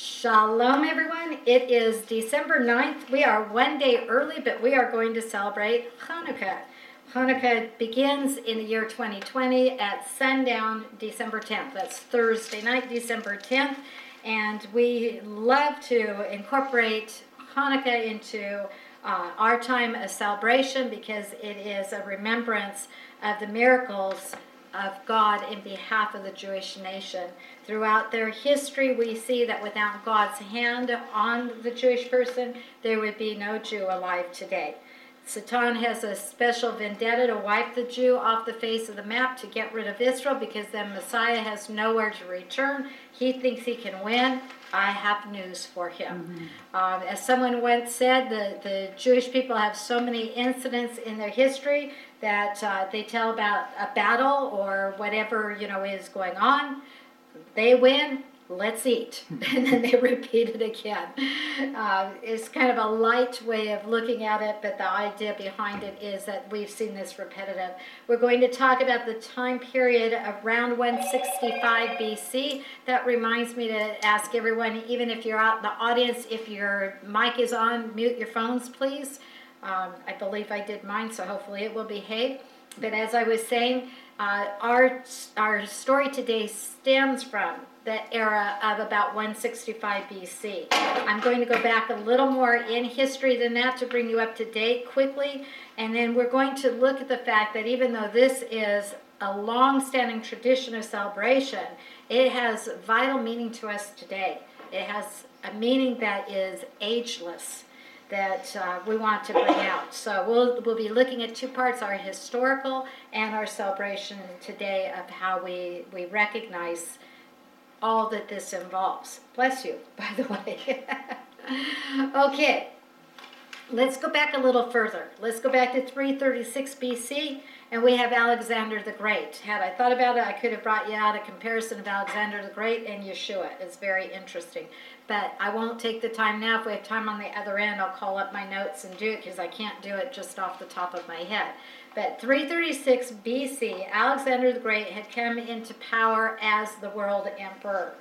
Shalom, everyone. It is December 9th. We are one day early, but we are going to celebrate Hanukkah. Hanukkah begins in the year 2020 at sundown, December 10th. That's Thursday night, December 10th. And we love to incorporate Hanukkah into uh, our time of celebration because it is a remembrance of the miracles of God in behalf of the Jewish nation. Throughout their history, we see that without God's hand on the Jewish person, there would be no Jew alive today. Satan has a special vendetta to wipe the Jew off the face of the map to get rid of Israel because then Messiah has nowhere to return. He thinks he can win. I have news for him. Mm-hmm. Um, as someone once said, the, the Jewish people have so many incidents in their history that uh, they tell about a battle or whatever you know is going on. They win, let's eat. and then they repeat it again. Uh, it's kind of a light way of looking at it, but the idea behind it is that we've seen this repetitive. We're going to talk about the time period around 165 BC. That reminds me to ask everyone, even if you're out in the audience, if your mic is on, mute your phones, please. Um, I believe I did mine, so hopefully it will behave. But as I was saying, uh, our, our story today stems from the era of about 165 BC. I'm going to go back a little more in history than that to bring you up to date quickly. And then we're going to look at the fact that even though this is a long standing tradition of celebration, it has vital meaning to us today. It has a meaning that is ageless that uh, we want to bring out. So we'll, we'll be looking at two parts, our historical and our celebration today of how we, we recognize all that this involves. Bless you, by the way. okay, let's go back a little further. Let's go back to 336 BC, and we have Alexander the Great. Had I thought about it, I could have brought you out a comparison of Alexander the Great and Yeshua. It's very interesting. But I won't take the time now. If we have time on the other end, I'll call up my notes and do it because I can't do it just off the top of my head. But 336 BC, Alexander the Great had come into power as the world emperor.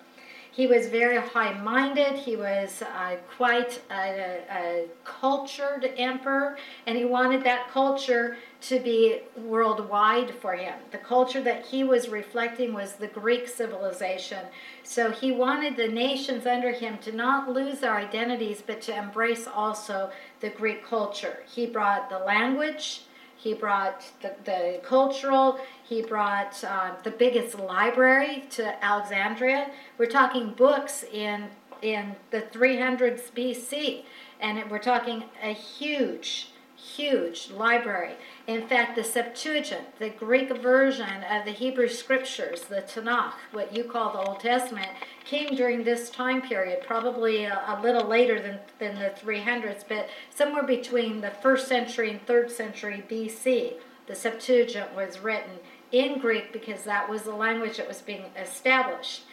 He was very high minded, he was uh, quite a, a, cultured emperor, and he wanted that culture to be worldwide for him. The culture that he was reflecting was the Greek civilization. So he wanted the nations under him to not lose their identities, but to embrace also the Greek culture. He brought the language, he brought the, the cultural, he brought uh, the biggest library to Alexandria. We're talking books in, in the 300s BC, and we're talking a huge, huge library. In fact, the Septuagint, the Greek version of the Hebrew scriptures, the Tanakh, what you call the Old Testament, came during this time period, probably a, a, little later than, than the 300s, but somewhere between the first century and third century BC. The Septuagint was written in Greek because that was the language that was being established.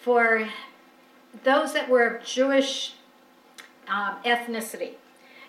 For those that were of Jewish um, ethnicity,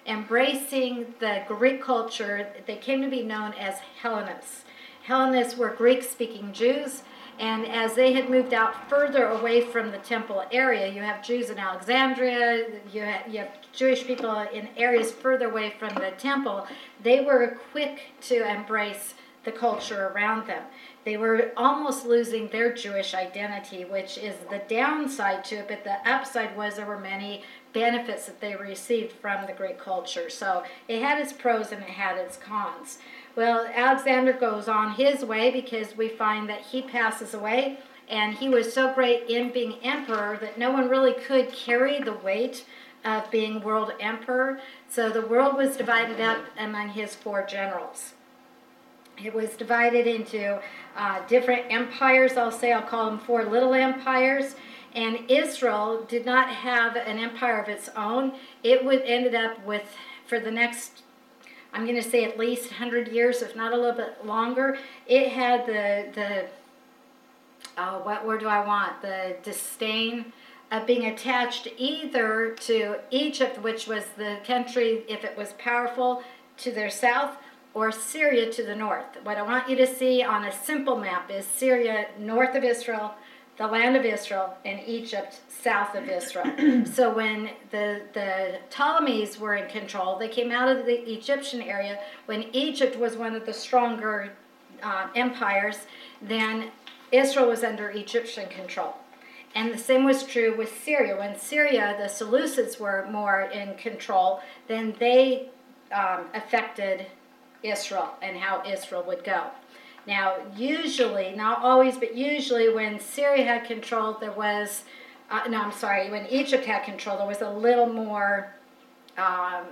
embracing the Greek culture, they came to be known as Hellenists. Hellenists were Greek speaking Jews and as they had moved out further away from the temple area, you have Jews in Alexandria, you have, you have Jewish people in areas further away from the temple, they were quick to embrace the culture around them. They were almost losing their Jewish identity, which is the downside to it, but the upside was there were many benefits that they received from the Greek culture. So it had its pros and it had its cons. Well, Alexander goes on his way because we find that he passes away, and he was so great in being emperor that no one really could carry the weight of being world emperor. So the world was divided up among his four generals. It was divided into uh, different empires. I'll say I'll call them four little empires. And Israel did not have an empire of its own. It would ended up with for the next I'm going to say at least 100 years, if not a little bit longer. It had the, the oh, what word do I want? The disdain of being attached either to Egypt, which was the country, if it was powerful, to their south, or Syria to the north. What I want you to see on a simple map is Syria north of Israel, the land of Israel, and Egypt south of Israel. so when the the Ptolemies were in control, they came out of the Egyptian area. When Egypt was one of the stronger uh, empires, then Israel was under Egyptian control. And the same was true with Syria. When Syria, the Seleucids were more in control, then they um, affected Israel and how Israel would go. Now, usually, not always, but usually when Syria had control, there was, uh, no, I'm sorry, when Egypt had control, there was a little more um,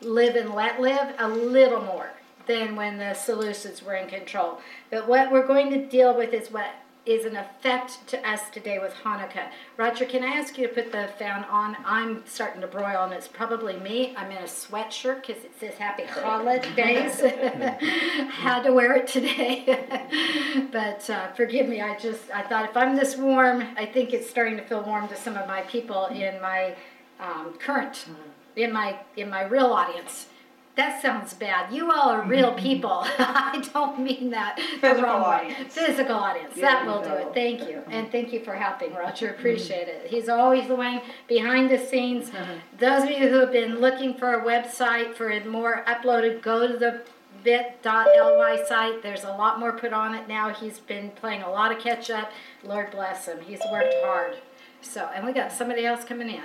live and let live, a little more than when the Seleucids were in control. But what we're going to deal with is what is an effect to us today with Hanukkah. Roger, can I ask you to put the fan on? I'm starting to broil, and it's probably me. I'm in a sweatshirt because it says Happy Holidays. Had to wear it today, but uh, forgive me. I just I thought if I'm this warm, I think it's starting to feel warm to some of my people in my um, current, in my in my real audience. That sounds bad. You all are real people. I don't mean that the Physical wrong way. audience. Physical audience. Yeah, that will do it. Thank you. And thank you for helping, Roger. Mm-hmm. Appreciate it. He's always the one behind the scenes. Those of you who have been looking for a website for more uploaded, go to the bit.ly site. There's a lot more put on it now. He's been playing a lot of catch up. Lord bless him. He's worked hard. So, and we got somebody else coming in.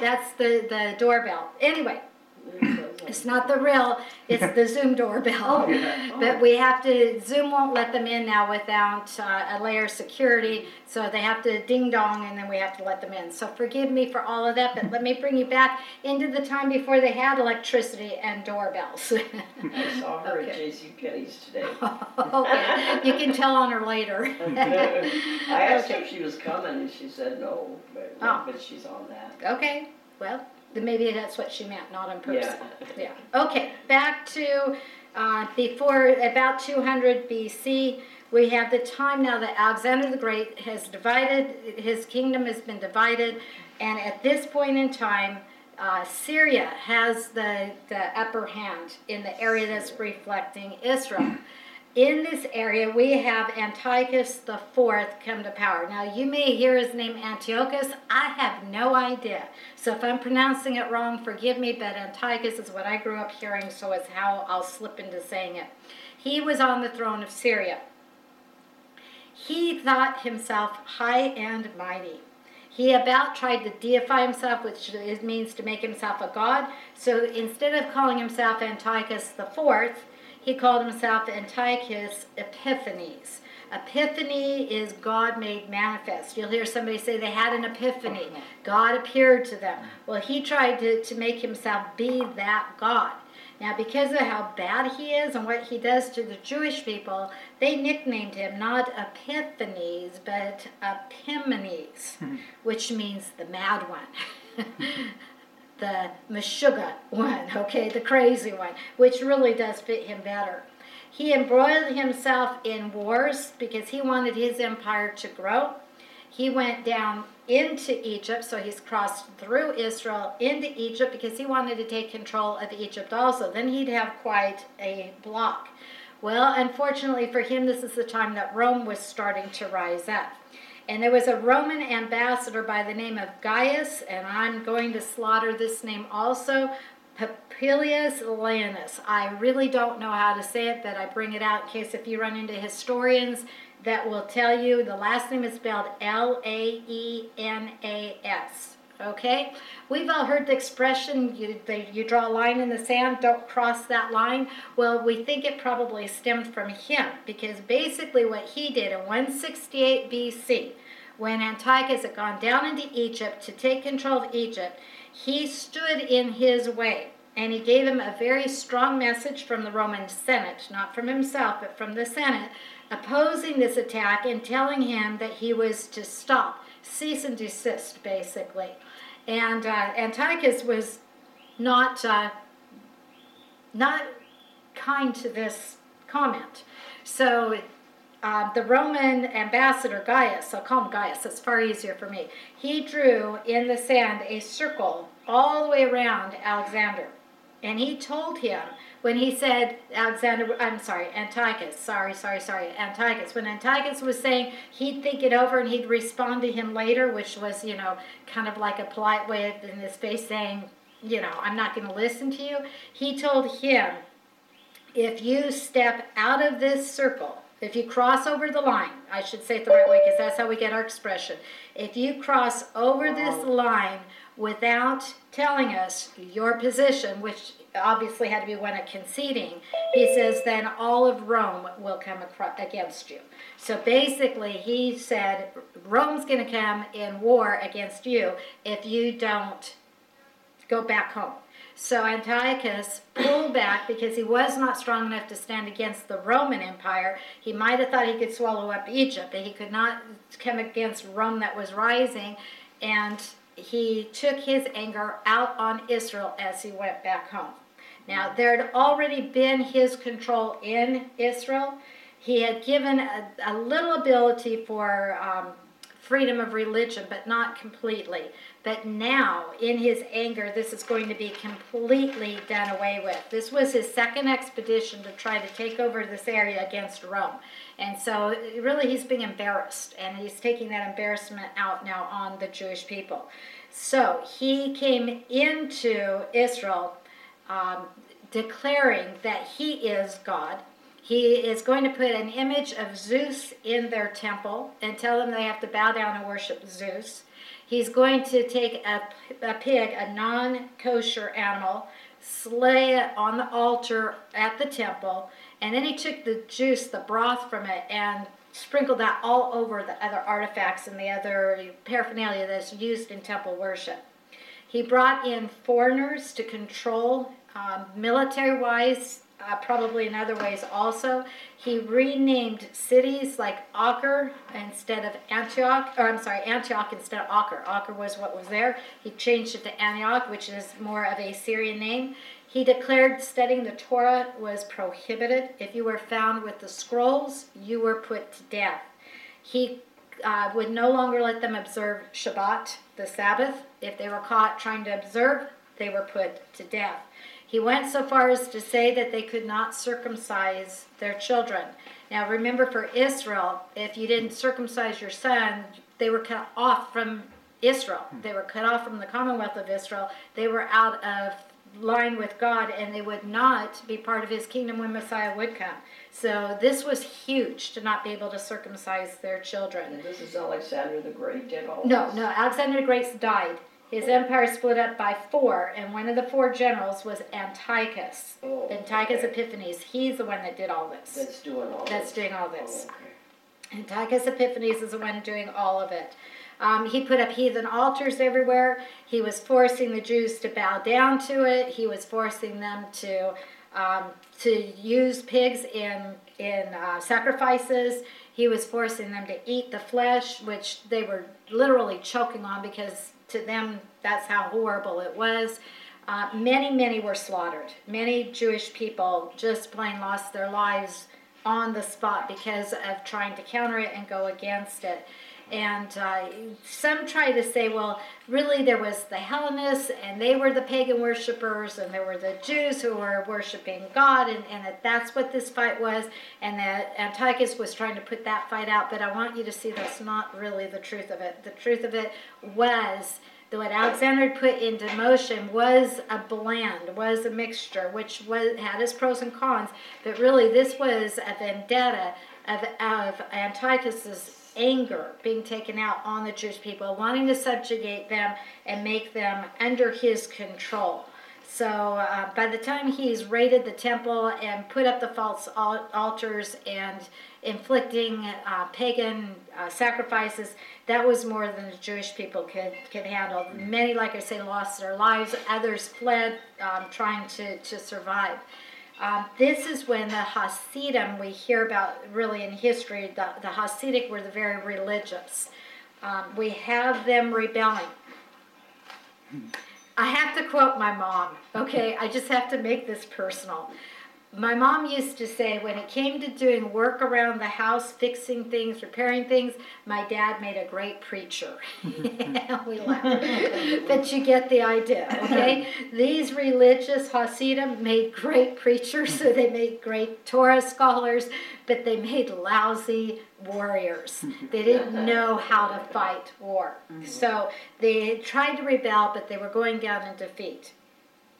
That's the, the doorbell. Anyway, it's not the real, it's the Zoom doorbell. Yeah. But we have to, Zoom won't let them in now without uh, a layer of security, so they have to ding dong and then we have to let them in. So forgive me for all of that, but let me bring you back into the time before they had electricity and doorbells. I saw her at Okay. J.C. Penney's today. okay, you can tell on her later. I asked her if she was coming, and she said no, but, Oh. but she's on that. Okay, well, then maybe that's what she meant, not in person. Yeah. Yeah. Okay, back to uh, before about 200 BC. We have the time now that Alexander the Great has divided, his kingdom has been divided, and at this point in time, uh, Syria has the, the upper hand in the area that's reflecting Israel. In this area, we have Antiochus the Fourth come to power. Now, you may hear his name Antiochus. I have no idea. So if I'm pronouncing it wrong, forgive me, but Antiochus is what I grew up hearing, so it's how I'll slip into saying it. He was on the throne of Syria. He thought himself high and mighty. He about tried to deify himself, which means to make himself a god. So instead of calling himself Antiochus the Fourth, he called himself Antiochus Epiphanes. Epiphany is God made manifest. You'll hear somebody say they had an epiphany. God appeared to them. Well, he tried to, to make himself be that God. Now, because of how bad he is and what he does to the Jewish people, they nicknamed him not Epiphanes, but Epimanes, hmm. which means the mad one. the Meshuggah one, okay, the crazy one, which really does fit him better. He embroiled himself in wars because he wanted his empire to grow. He went down into Egypt, so he's crossed through Israel into Egypt because he wanted to take control of Egypt also. Then he'd have quite a block. Well, unfortunately for him, this is the time that Rome was starting to rise up. And there was a Roman ambassador by the name of Gaius, and I'm going to slaughter this name also, Papilius Leonus. I really don't know how to say it, but I bring it out in case if you run into historians that will tell you the last name is spelled L A E N A S. Okay? We've all heard the expression you, they, you draw a line in the sand, don't cross that line. Well, we think it probably stemmed from him because basically what he did in 168 BC, when Antiochus had gone down into Egypt to take control of Egypt, he stood in his way and he gave him a very strong message from the Roman Senate, not from himself, but from the Senate, opposing this attack and telling him that he was to stop, cease and desist, basically. And uh, Antiochus was not uh, not kind to this comment. So uh, the Roman ambassador Gaius, I'll call him Gaius, it's far easier for me. He drew in the sand a circle all the way around Alexander. And he told him when he said Alexander, I'm sorry, Antiochus, sorry, sorry, sorry, Antiochus. When Antiochus was saying he'd think it over and he'd respond to him later, which was, you know, kind of like a polite way in his face saying, you know, I'm not going to listen to you. He told him, if you step out of this circle, if you cross over the line, I should say it the right way because that's how we get our expression. If you cross over this line without telling us your position, which obviously had to be one of conceding, he says, then all of Rome will come acro- against you. So basically, he said, Rome's going to come in war against you if you don't go back home. So Antiochus pulled back because he was not strong enough to stand against the Roman Empire. He might have thought he could swallow up Egypt, but he could not come against Rome that was rising. And he took his anger out on Israel as he went back home. Now, there had already been his control in Israel. He had given a, a little ability for um, freedom of religion, but not completely. But now, in his anger, this is going to be completely done away with. This was his second expedition to try to take over this area against Rome. And so, really, he's being embarrassed, and he's taking that embarrassment out now on the Jewish people. So, he came into Israel um, declaring that he is God. He is going to put an image of Zeus in their temple and tell them they have to bow down and worship Zeus. He's going to take a, a pig, a non kosher animal, slay it on the altar at the temple, and then he took the juice, the broth from it, and sprinkled that all over the other artifacts and the other paraphernalia that's used in temple worship. He brought in foreigners to control um, military wise, uh, probably in other ways also. He renamed cities like Acre instead of Antioch, or I'm sorry, Antioch instead of Acre. Acre was what was there. He changed it to Antioch, which is more of a Syrian name. He declared studying the Torah was prohibited. If you were found with the scrolls, you were put to death. He uh, would no longer let them observe Shabbat, the Sabbath. If they were caught trying to observe, they were put to death. He went so far as to say that they could not circumcise their children. Now, remember for Israel, if you didn't circumcise your son, they were cut off from Israel. Hmm. They were cut off from the Commonwealth of Israel. They were out of line with God and they would not be part of his kingdom when Messiah would come. So this was huge to not be able to circumcise their children. And this is Alexander the Great did all No, this? no, Alexander the Great died. His empire split up by four, and one of the four generals was Antiochus. Oh, Antiochus okay. Epiphanes. He's the one that did all this. That's doing all That's this. doing all this. Oh, okay. Antiochus Epiphanes is the one doing all of it. Um, he put up heathen altars everywhere. He was forcing the Jews to bow down to it. He was forcing them to um, to use pigs in in uh, sacrifices. He was forcing them to eat the flesh, which they were literally choking on because to them that's how horrible it was. Uh, many, many were slaughtered. Many Jewish people just plain lost their lives on the spot because of trying to counter it and go against it. And uh, some try to say, well, really there was the Hellenists and they were the pagan worshippers, and there were the Jews who were worshiping God, and, and that that's what this fight was, and that Antiochus was trying to put that fight out. But I want you to see that's not really the truth of it. The truth of it was that what Alexander put into motion was a blend, was a mixture, which was had its pros and cons. But really, this was a vendetta of, of Antiochus's anger being taken out on the Jewish people, wanting to subjugate them and make them under his control. So uh, by the time he's raided the temple and put up the false al- altars and inflicting uh, pagan uh, sacrifices, that was more than the Jewish people could, could handle. Many, like I say, lost their lives. Others fled, um, trying to, to survive. Um, this is when the Hasidim we hear about really in history. The, the Hasidic were the very religious. Um, we have them rebelling. I have to quote my mom, okay? I just have to make this personal. My mom used to say when it came to doing work around the house, fixing things, repairing things, my dad made a great preacher. we laugh. but you get the idea, okay? These religious Hasidim made great preachers, so they made great Torah scholars, but they made lousy warriors. They didn't know how to fight war. Mm-hmm. So they tried to rebel, but they were going down in defeat.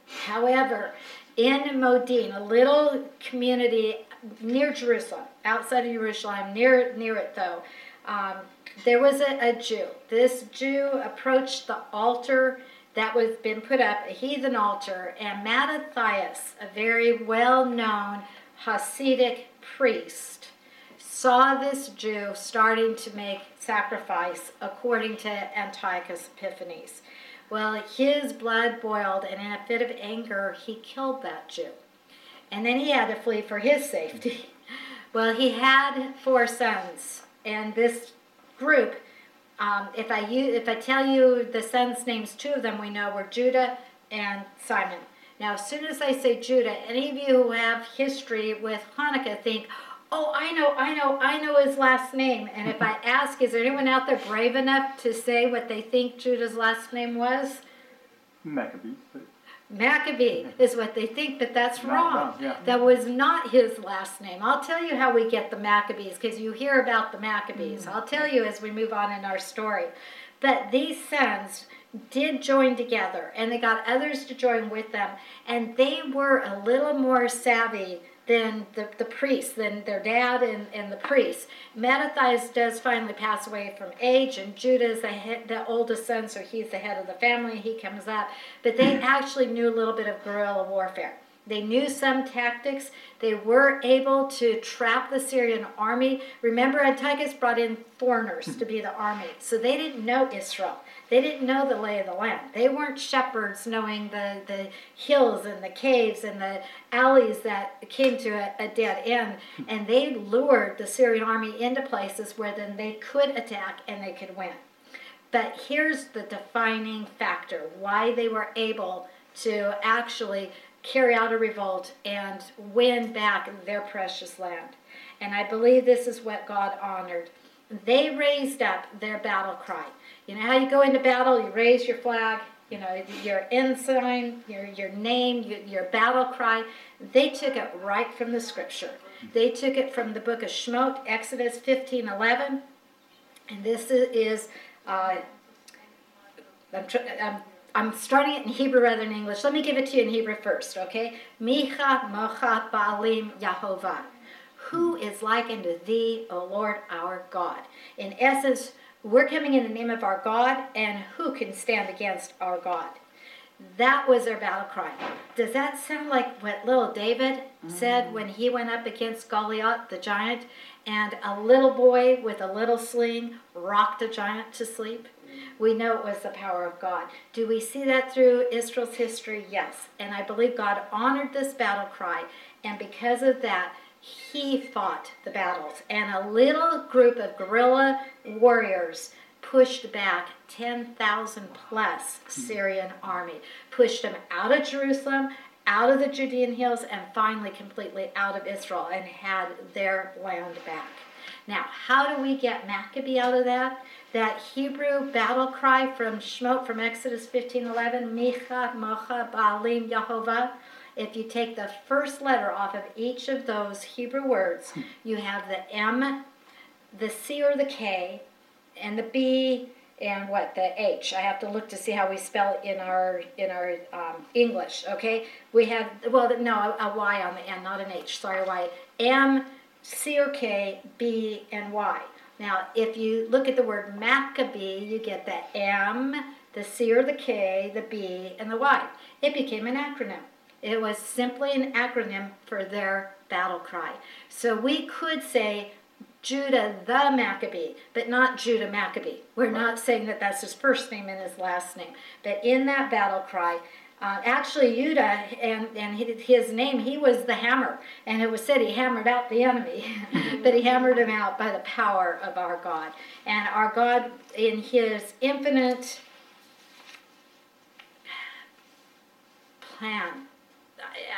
However, in Modin, a little community near Jerusalem, outside of Jerusalem, near near it though, um, there was a, a Jew. This Jew approached the altar that was been put up, a heathen altar, and Mattathias, a very well-known Hasidic priest, saw this Jew starting to make sacrifice according to Antiochus Epiphanes. Well, his blood boiled, and in a fit of anger, he killed that Jew. And then he had to flee for his safety. Well, he had four sons, and this group, um, if I use, if I tell you the sons' names, two of them we know were Judah and Simon. Now, as soon as I say Judah, any of you who have history with Hanukkah think, oh, I know, I know, I know his last name. And if I ask, is there anyone out there brave enough to say what they think Judah's last name was? Maccabees. Maccabee is what they think, but that's Not wrong. wrong, yeah. That was not his last name. I'll tell you how we get the Maccabees because you hear about the Maccabees. Mm. I'll tell you as we move on in our story. But these sons did join together and they got others to join with them, and they were a little more savvy than the, the priests, than their dad and, and the priests. Mattathias does finally pass away from age, and Judah is the, head, the oldest son, so he's the head of the family. He comes up. But they mm-hmm. actually knew a little bit of guerrilla warfare. They knew some tactics. They were able to trap the Syrian army. Remember, Antiochus brought in foreigners to be the army, so they didn't know Israel. They didn't know the lay of the land. They weren't shepherds knowing the, the hills and the caves and the alleys that came to a, a dead end. And they lured the Syrian army into places where then they could attack and they could win. But here's the defining factor why they were able to actually carry out a revolt and win back their precious land. And I believe this is what God honored. They raised up their battle cry. You know how you go into battle, you raise your flag, you know, your ensign, your, your name, your, your battle cry. They took it right from the scripture. They took it from the book of Shemot, Exodus 15 11. And this is, uh, I'm, tr- I'm, I'm starting it in Hebrew rather than English. Let me give it to you in Hebrew first, okay? Micha mocha baalim Yahovah. Who is like unto thee, O Lord our God? In essence, we're coming in the name of our God, and who can stand against our God? That was their battle cry. Does that sound like what little David said mm. when he went up against Goliath, the giant, and a little boy with a little sling rocked a giant to sleep? We know it was the power of God. Do we see that through Israel's history? Yes. And I believe God honored this battle cry, and because of that, he fought the battles. And a little group of guerrilla warriors pushed back 10,000 plus Syrian army, pushed them out of Jerusalem, out of the Judean hills, and finally completely out of Israel and had their land back. Now, how do we get Maccabee out of that? That Hebrew battle cry from Shemot from Exodus 15:11, Micha Mocha Baalim Yahovah. If you take the first letter off of each of those Hebrew words, you have the M, the C or the K, and the B, and what the H. I have to look to see how we spell it in our in our um, English. Okay, we have well no a, a Y on the end, not an H. Sorry, Y. M, C or K, B, and Y. Now, if you look at the word Maccabee, you get the M, the C or the K, the B, and the Y. It became an acronym. It was simply an acronym for their battle cry. So we could say Judah the Maccabee, but not Judah Maccabee. We're not saying that that's his first name and his last name. But in that battle cry, uh, actually, Judah and, and his name, he was the hammer. And it was said he hammered out the enemy, but he hammered him out by the power of our God. And our God, in his infinite plan,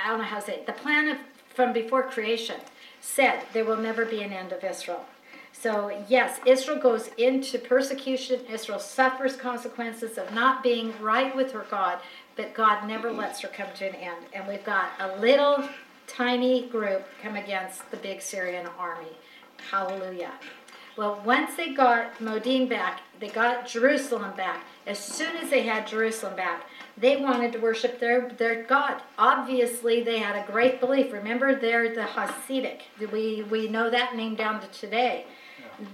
I don't know how to say it, the plan of from before creation, said there will never be an end of Israel. So, yes, Israel goes into persecution. Israel suffers consequences of not being right with her God, but God never lets her come to an end. And we've got a little tiny group come against the big Syrian army. Hallelujah. Well, once they got Modin back, they got Jerusalem back. As soon as they had Jerusalem back, they wanted to worship their, their God. Obviously, they had a great belief. Remember, they're the Hasidic. We, we know that name down to today.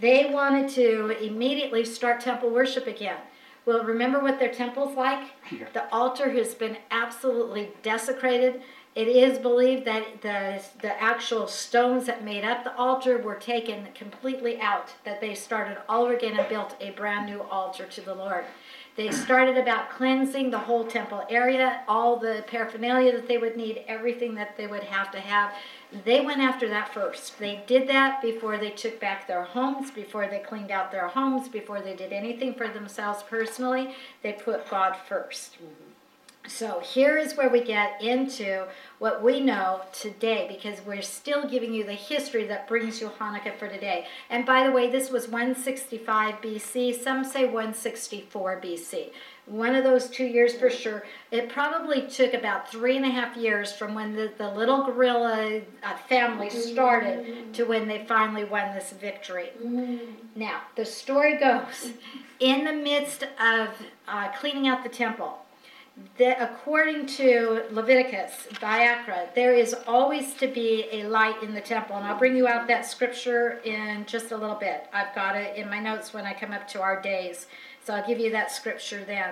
They wanted to immediately start temple worship again. Well, remember what their temple's like? Yeah. The altar has been absolutely desecrated. It is believed that the, the actual stones that made up the altar were taken completely out, that they started all over again and built a brand new altar to the Lord. They started about cleansing the whole temple area, all the paraphernalia that they would need, everything that they would have to have. They went after that first. They did that before they took back their homes, before they cleaned out their homes, before they did anything for themselves personally. They put God 1st So here is where we get into what we know today because we're still giving you the history that brings you Hanukkah for today. And by the way, this was 165 BC. Some say 164 BC. One of those two years for sure. It probably took about three and a half years from when the, the little guerrilla uh, family started to when they finally won this victory. Now, the story goes in the midst of uh, cleaning out the temple, that according to Leviticus, Vayikra, there is always to be a light in the temple. And I'll bring you out that scripture in just a little bit. I've got it in my notes when I come up to our days. So I'll give you that scripture then.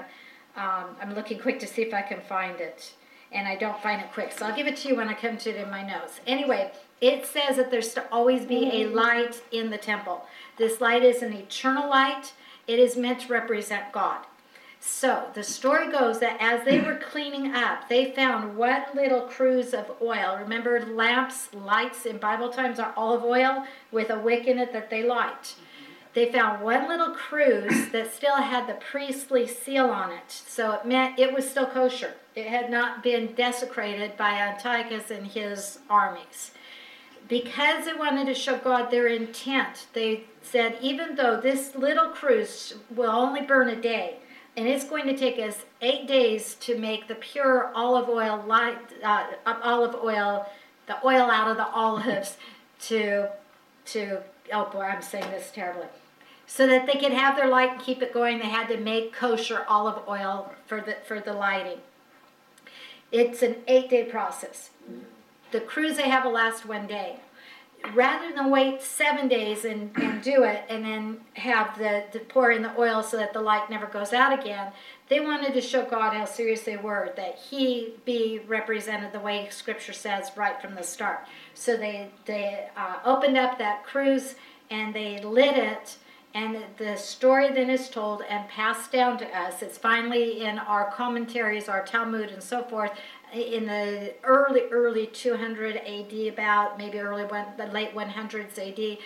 Um, I'm looking quick to see if I can find it. And I don't find it quick. So I'll give it to you when I come to it in my notes. Anyway, it says that there's to always be a light in the temple. This light is an eternal light, it is meant to represent God. So the story goes that as they were cleaning up, they found one little cruse of oil. Remember, lamps, lights in Bible times are olive oil with a wick in it that they light. They found one little cruse that still had the priestly seal on it. So it meant it was still kosher. It had not been desecrated by Antiochus and his armies because they wanted to show God their intent, they said, even though this little cruse will only burn a day, and it's going to take us eight days to make the pure olive oil light, uh, olive oil, the oil out of the olives, to, to oh boy, I'm saying this terribly. So that they could have their light and keep it going, they had to make kosher olive oil for the for the lighting. It's an eight-day process the cruse they have will last one day. Rather than wait seven days and, and do it and then have the, the pour in the oil so that the light never goes out again, they wanted to show God how serious they were, that He be represented the way Scripture says right from the start. So they they uh, opened up that cruse and they lit it and the story then is told and passed down to us. It's finally in our commentaries, our Talmud, and so forth, in the early, early 200 AD, about maybe early one, the late 100s AD.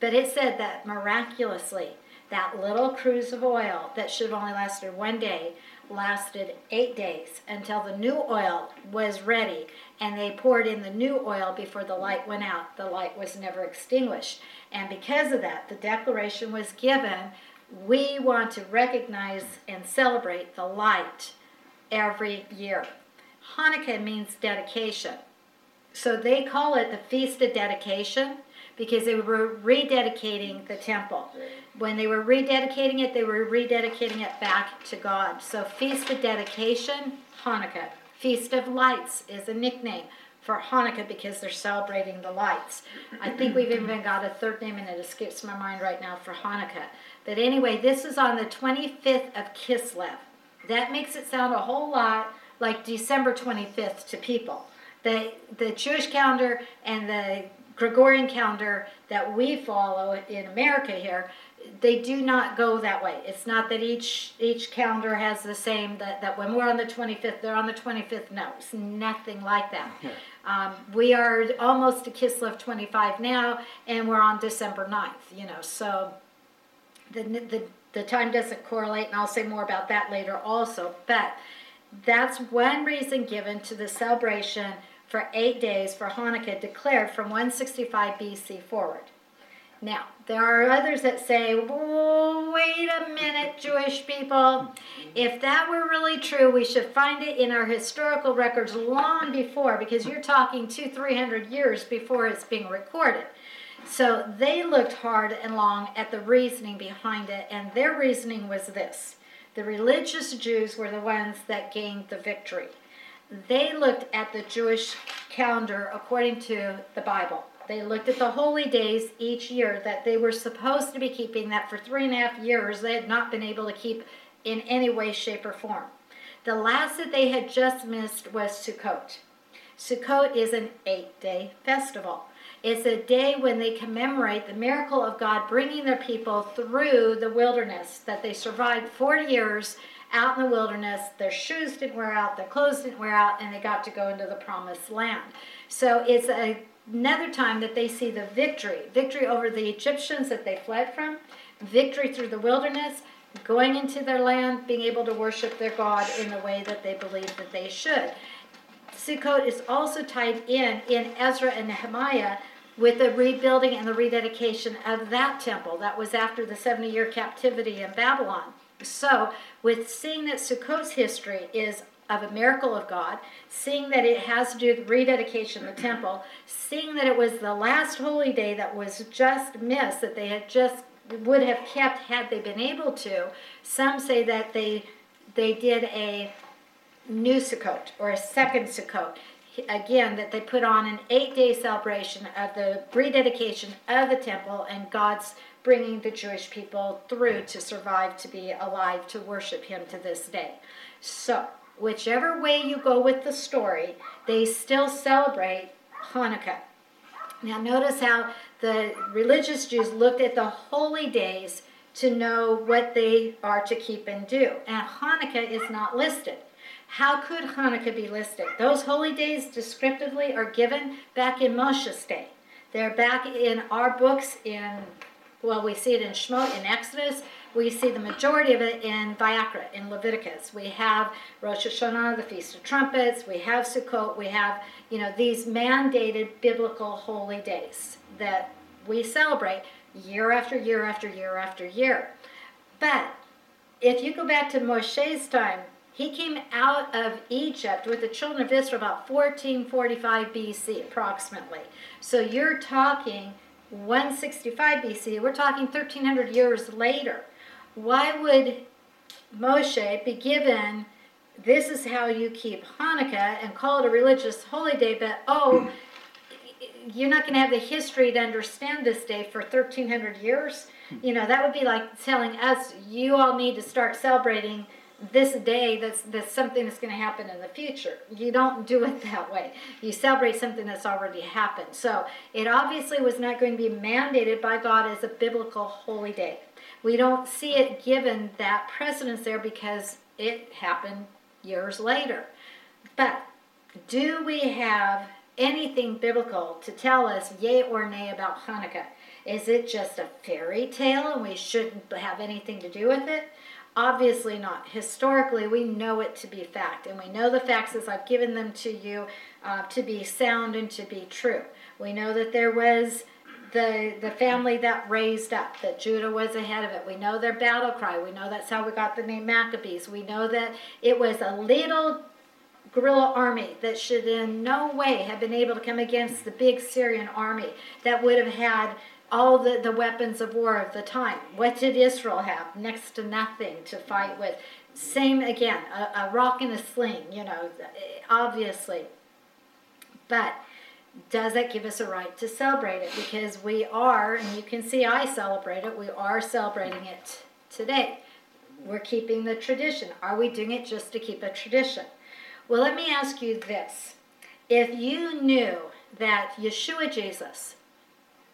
But it said that miraculously, that little cruse of oil that should have only lasted one day lasted eight days until the new oil was ready and they poured in the new oil before the light went out. The light was never extinguished. And because of that, the declaration was given we want to recognize and celebrate the light every year. Hanukkah means dedication. So they call it the Feast of Dedication because they were rededicating the temple. When they were rededicating it, they were rededicating it back to God. So Feast of Dedication, Hanukkah. Feast of Lights is a nickname for Hanukkah because they're celebrating the lights. I think we've even got a third name and it escapes my mind right now for Hanukkah. But anyway, this is on the 25th of Kislev. That makes it sound a whole lot like December 25th to people. The, the Jewish calendar and the Gregorian calendar that we follow in America here, they do not go that way. It's not that each each calendar has the same that, that when we're on the 25th, they're on the 25th. No, it's nothing like that. Um, we are almost to Kislev 25 now, and we're on December 9th, you know, so the, the, the time doesn't correlate, and I'll say more about that later also. But that's one reason given to the celebration for eight days for Hanukkah declared from 165 BC forward. Now, there are others that say, wait a minute, Jewish people. If that were really true, we should find it in our historical records long before, because you're talking two, three hundred years before it's being recorded. So they looked hard and long at the reasoning behind it, and their reasoning was this the religious Jews were the ones that gained the victory. They looked at the Jewish calendar according to the Bible. They looked at the holy days each year that they were supposed to be keeping, that for three and a half years they had not been able to keep in any way, shape, or form. The last that they had just missed was Sukkot. Sukkot is an eight day festival. It's a day when they commemorate the miracle of God bringing their people through the wilderness, that they survived 40 years out in the wilderness. Their shoes didn't wear out, their clothes didn't wear out, and they got to go into the promised land. So it's a, another time that they see the victory victory over the Egyptians that they fled from, victory through the wilderness, going into their land, being able to worship their God in the way that they believe that they should. Sukkot is also tied in in Ezra and Nehemiah with the rebuilding and the rededication of that temple. That was after the 70 year captivity in Babylon. So, with seeing that Sukkot's history is of a miracle of God, seeing that it has to do with rededication of the temple, seeing that it was the last holy day that was just missed, that they had just would have kept had they been able to. Some say that they they did a new Sukkot or a second Sukkot again that they put on an eight day celebration of the rededication of the temple and God's bringing the Jewish people through to survive, to be alive, to worship Him to this day. So, whichever way you go with the story, they still celebrate Hanukkah. Now, notice how the religious Jews looked at the holy days to know what they are to keep and do. And Hanukkah is not listed. How could Hanukkah be listed? Those holy days descriptively are given back in Moshe's day. They're back in our books in, well, we see it in Shemot, in Exodus. We see the majority of it in Vayikra, in Leviticus. We have Rosh Hashanah, the Feast of Trumpets. We have Sukkot. We have, you know, these mandated biblical holy days that we celebrate year after year after year after year. But if you go back to Moshe's time, he came out of Egypt with the children of Israel about 1445 BC, approximately. So you're talking 165 BC, we're talking 1300 years later. Why would Moshe be given this is how you keep Hanukkah and call it a religious holy day, but oh, you're not going to have the history to understand this day for 1300 years? You know, that would be like telling us, you all need to start celebrating this day that's that's something that's going to happen in the future. You don't do it that way. You celebrate something that's already happened. So it obviously was not going to be mandated by God as a biblical holy day. We don't see it given that precedence there because it happened years later. But do we have anything biblical to tell us yay or nay about Hanukkah? Is it just a fairy tale and we shouldn't have anything to do with it? Obviously not. Historically, we know it to be fact, and we know the facts as I've given them to you uh, to be sound and to be true. We know that there was the the family that raised up, that Judah was ahead of it. We know their battle cry. We know that's how we got the name Maccabees. We know that it was a little guerrilla army that should in no way have been able to come against the big Syrian army that would have had all the, the weapons of war of the time. What did Israel have? Next to nothing to fight with. Same again, a, a rock and a sling, you know, obviously. But does that give us a right to celebrate it? Because we are, and you can see I celebrate it, we are celebrating it today. We're keeping the tradition. Are we doing it just to keep a tradition? Well, let me ask you this. If you knew that Yeshua Jesus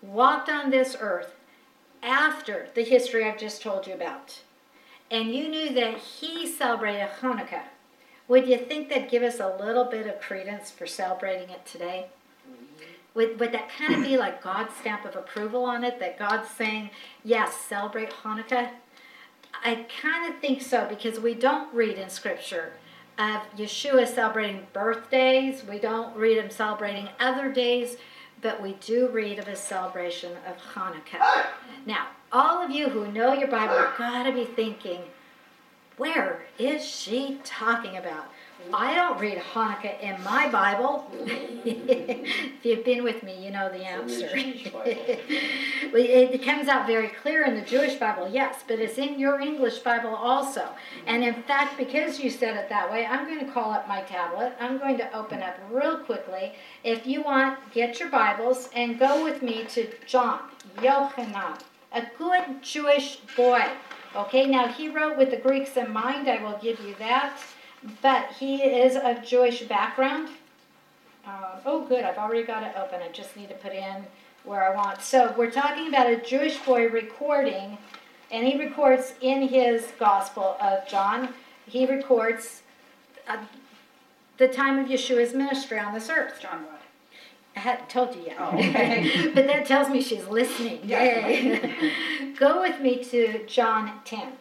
walked on this earth after the history I've just told you about, and you knew that he celebrated Hanukkah, would you think that'd give us a little bit of credence for celebrating it today? Would, would that kind of be like God's stamp of approval on it? That God's saying, yes, celebrate Hanukkah? I kind of think so because we don't read in Scripture of Yeshua celebrating birthdays. We don't read him celebrating other days, but we do read of his celebration of Hanukkah. Now, all of you who know your Bible have got to be thinking, where is she talking about? I don't read Hanukkah in my Bible. if you've been with me, you know the answer. it comes out very clear in the Jewish Bible, yes, but it's in your English Bible also. And in fact, because you said it that way, I'm going to call up my tablet. I'm going to open up real quickly. If you want, get your Bibles and go with me to John, Yochanan, a good Jewish boy. Okay, now he wrote with the Greeks in mind. I will give you that but he is of Jewish background. Uh, oh, good, I've already got it open. I just need to put in where I want. So we're talking about a Jewish boy recording, and he records in his Gospel of John, he records uh, the time of Yeshua's ministry on this earth. John what? I hadn't told you yet. Oh, okay. but that tells me she's listening. Yay. Go with me to John 10.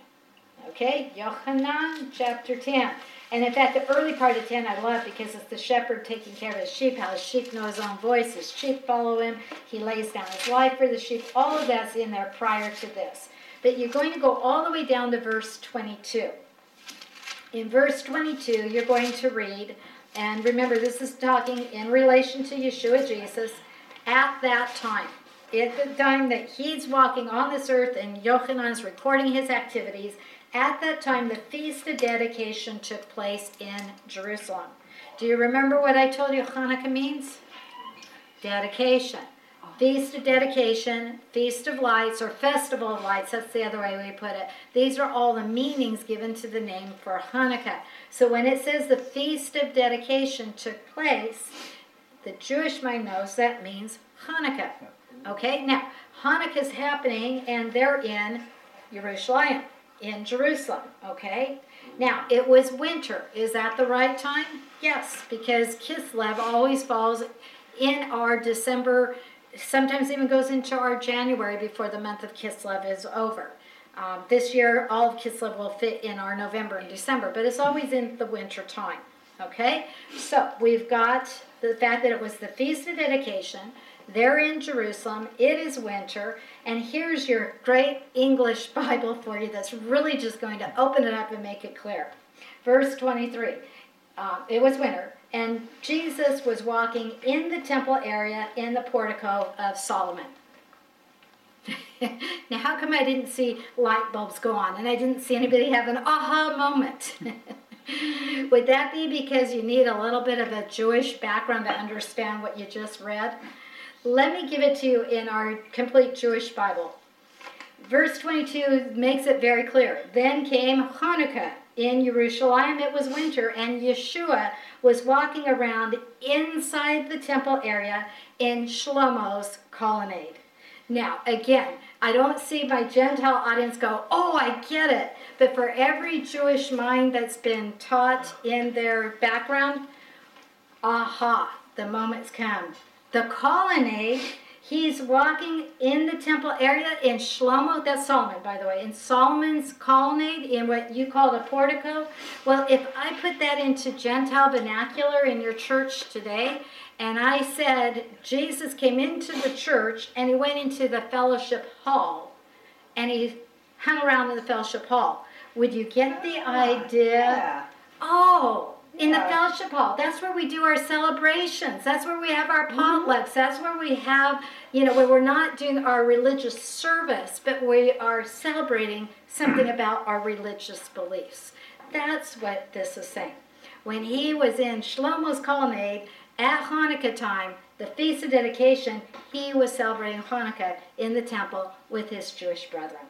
Okay, Yochanan chapter 10. And in fact, the early part of 10 I love because it's the shepherd taking care of his sheep, how his sheep know his own voice, his sheep follow him, he lays down his life for the sheep. All of that's in there prior to this. But you're going to go all the way down to verse 22. In verse 22, you're going to read, and remember, this is talking in relation to Yeshua Jesus at that time. At the time that he's walking on this earth and Yochanan's recording his activities, at that time, the Feast of Dedication took place in Jerusalem. Do you remember what I told you Hanukkah means? Dedication. Feast of Dedication, Feast of Lights, or Festival of Lights, that's the other way we put it. These are all the meanings given to the name for Hanukkah. So when it says the Feast of Dedication took place, the Jewish mind knows that means Hanukkah. Okay, now Hanukkah is happening and they're in Jerusalem in Jerusalem, okay? Now, it was winter. Is that the right time? Yes, because Kislev always falls in our December, sometimes even goes into our January before the month of Kislev is over. Um, this year, all of Kislev will fit in our November and December, but it's always in the winter time, okay? So, we've got the fact that it was the Feast of Dedication, they're in Jerusalem. It is winter. And here's your great English Bible for you that's really just going to open it up and make it clear. Verse 23 uh, It was winter, and Jesus was walking in the temple area in the portico of Solomon. now, how come I didn't see light bulbs go on and I didn't see anybody have an aha moment? Would that be because you need a little bit of a Jewish background to understand what you just read? Let me give it to you in our complete Jewish Bible. Verse 22 makes it very clear. Then came Hanukkah. In Jerusalem it was winter, and Yeshua was walking around inside the temple area in Shlomo's colonnade. Now, again, I don't see my Gentile audience go, oh, I get it. But for every Jewish mind that's been taught in their background, aha, the moment's come the colonnade, he's walking in the temple area in Shlomo, that's Solomon, by the way, in Solomon's colonnade, in what you call the portico. Well, if I put that into Gentile vernacular in your church today, and I said Jesus came into the church and he went into the fellowship hall and he hung around in the fellowship hall, would you get the idea? Yeah. Oh, in the fellowship hall. That's where we do our celebrations. That's where we have our Mm-hmm. potlucks. That's where we have, you know, where we're not doing our religious service, but we are celebrating something about our religious beliefs. That's what this is saying. When he was in Shlomo's colonnade at Hanukkah time, the Feast of Dedication, he was celebrating Hanukkah in the temple with his Jewish brethren.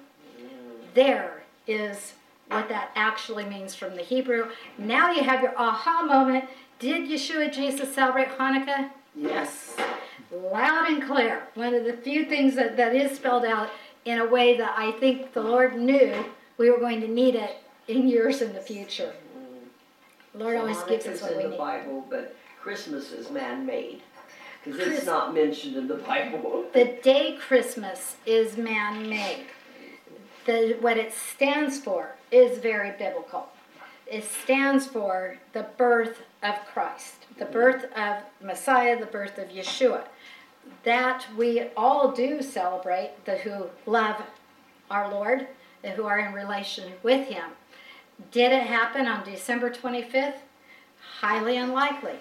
There is what that actually means from the Hebrew. Now you have your aha moment. Did Yeshua Jesus celebrate Hanukkah? Yes. Loud and clear. One of the few things that, that is spelled out in a way that I think the Lord knew we were going to need it in years in the future. Mm-hmm. Lord always gives us what in we the need. Bible, but Christmas is man-made. Because it's not mentioned in the Bible. The day Christmas is man made. The, what it stands for is very biblical. it stands for the birth of Christ, the mm-hmm. birth of Messiah, the birth of Yeshua. That we all do celebrate, the who love our Lord, the who are in relation with Him. Did it happen on December 25th? Highly unlikely.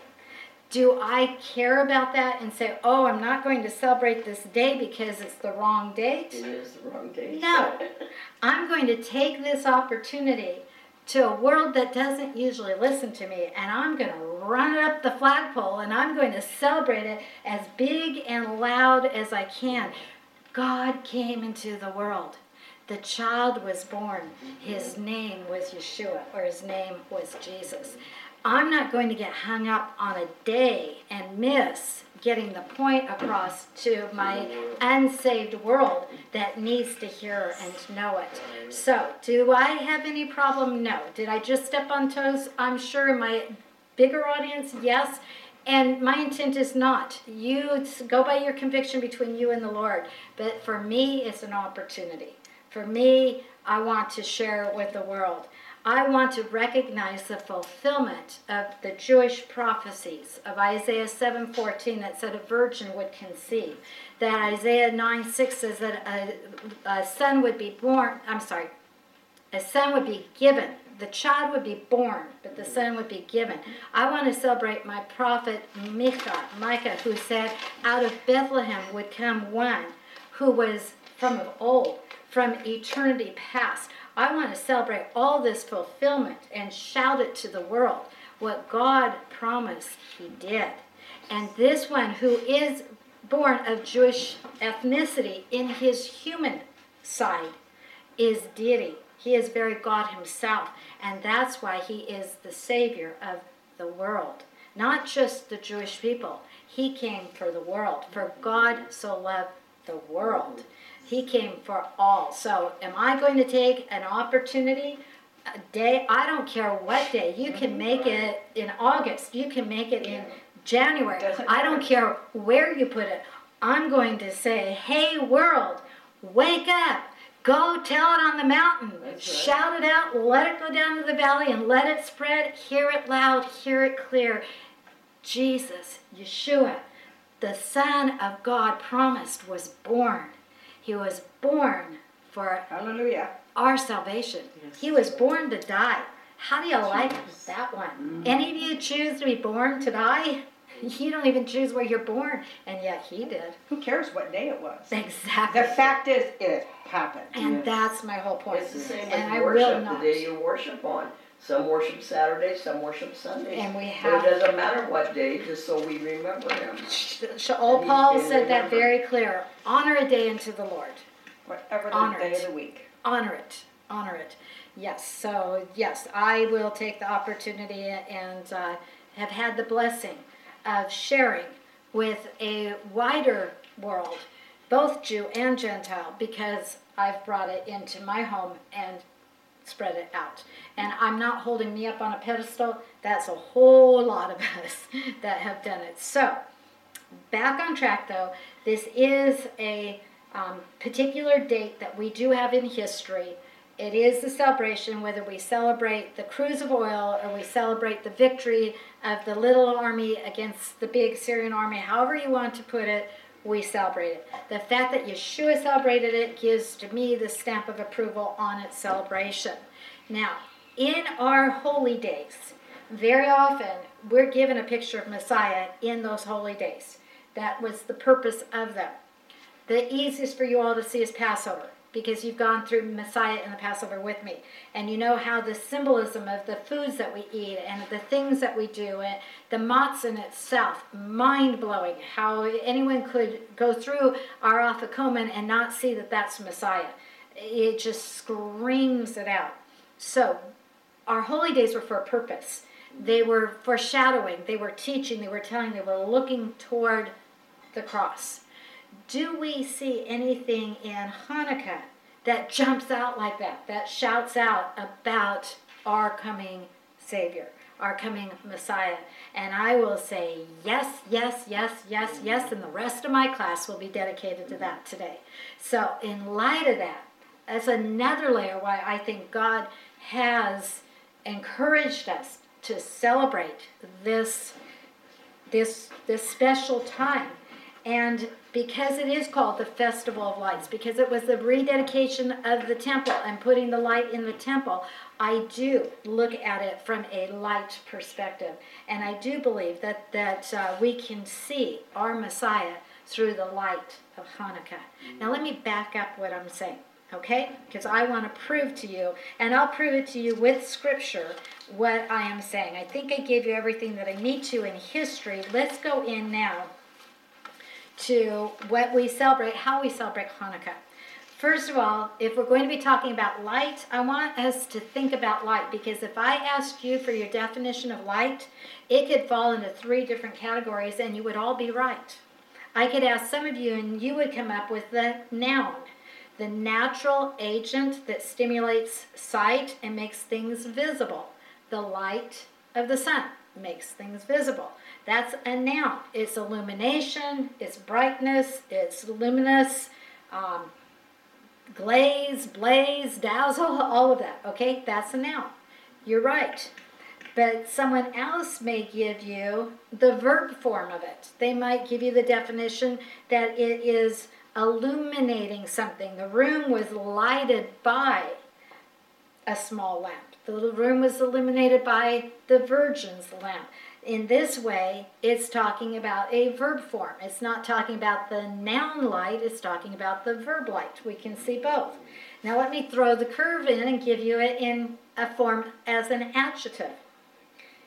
Do I care about that and say, oh, I'm not going to celebrate this day because it's the wrong date? It is the wrong date. No. I'm going to take this opportunity to a world that doesn't usually listen to me and I'm going to run it up the flagpole and I'm going to celebrate it as big and loud as I can. God came into the world. The child was born. His mm-hmm. name was Yeshua, or his name was Jesus. I'm not going to get hung up on a day and miss getting the point across to my unsaved world that needs to hear and know it. So, do I have any problem? No. Did I just step on toes? I'm sure my bigger audience, yes. And my intent is not. You go by your conviction between you and the Lord. But for me, it's an opportunity. For me, I want to share it with the world. I want to recognize the fulfillment of the Jewish prophecies of Isaiah 7:14 that said a virgin would conceive. That Isaiah 9:6 says that a, a son would be born. I'm sorry, a son would be given. The child would be born, but the son would be given. I want to celebrate my prophet Micah, Micah, who said, "Out of Bethlehem would come one who was from of old, from eternity past." I want to celebrate all this fulfillment and shout it to the world. What God promised, He did. And this one, who is born of Jewish ethnicity in his human side, is deity. He is very God Himself. And that's why He is the Savior of the world. Not just the Jewish people. He came for the world. For God so loved the world. He came for all. So, am I going to take an opportunity? A day, I don't care what day. You can make it in August. You can make it in January. I don't care where you put it. I'm going to say, hey, world, wake up. Go tell it on the mountain. Right. Shout it out. Let it go down to the valley and let it spread. Hear it loud. Hear it clear. Jesus, Yeshua, the Son of God promised, was born. He was born for Hallelujah. our salvation. He was born to die. How do you like that one? Mm. Any of you choose to be born to die? You don't even choose where you're born, and yet he did. Who cares what day it was? Exactly. The fact is, it happened. and that's my whole point. It's the same and I with will worship, the day you worship on. Some worship Saturday, some worship Sunday. And we But it doesn't matter what day, just so we remember him. Sh- Old Paul said that very clear. Honor a day unto the Lord. Whatever the Honor day it. of the week. honor it honor it yes so yes i will take the opportunity and uh, have had the blessing of sharing with a wider world both jew and gentile because i've brought it into my home and spread it out and i'm not holding me up on a pedestal that's a whole lot of us that have done it so back on track though this is a um, particular date that we do have in history. It is the celebration whether we celebrate the cruse of oil or we celebrate the victory of the little army against the big syrian army however you want to put it we celebrate it. The fact that yeshua celebrated it gives to me the stamp of approval on its celebration. Now in our holy days very often we're given a picture of Messiah in those holy days. That was the purpose of them. The easiest for you all to see is Passover because you've gone through Messiah and the Passover with me. And you know how the symbolism of the foods that we eat and the things that we do, and the matzah in itself, mind blowing. How anyone could go through our Afikomen and not see that that's Messiah. It just screams it out. So, our holy days were for a purpose. They were foreshadowing, they were teaching, they were telling, they were looking toward the cross. Do we see anything in Hanukkah that jumps out like that, that shouts out about our coming Savior, our coming Messiah? And I will say yes, yes, yes, yes, yes, and the rest of my class will be dedicated to that today. So, in light of that, that's another layer why I think God has encouraged us to celebrate this this this special time and because it is called the festival of lights because it was the rededication of the temple and putting the light in the temple i do look at it from a light perspective. And i do believe that that uh, we can see our messiah through the light of hanukkah. Now let me back up what i'm saying okay? Because i want to prove to you and i'll prove it to you with scripture what i am saying. I think i gave you everything that i need to in history. Let's go in now to what we celebrate, how we celebrate Hanukkah. First of all, if we're going to be talking about light, I want us to think about light because if I asked you for your definition of light, it could fall into three different categories and you would all be right. I could ask some of you and you would come up with the noun, the natural agent that stimulates sight and makes things visible. The light of the sun makes things visible. That's a noun. It's illumination, it's brightness, it's luminous, um, glaze, blaze, dazzle, all of that. Okay, that's a noun. You're right. But someone else may give you the verb form of it. They might give you the definition that it is illuminating something. The room was lighted by a small lamp. The little room was illuminated by the Virgin's lamp in this way, it's talking about a verb form. It's not talking about the noun light, it's talking about the verb light. We can see both. Now let me throw the curve in and give you it in a form as an adjective.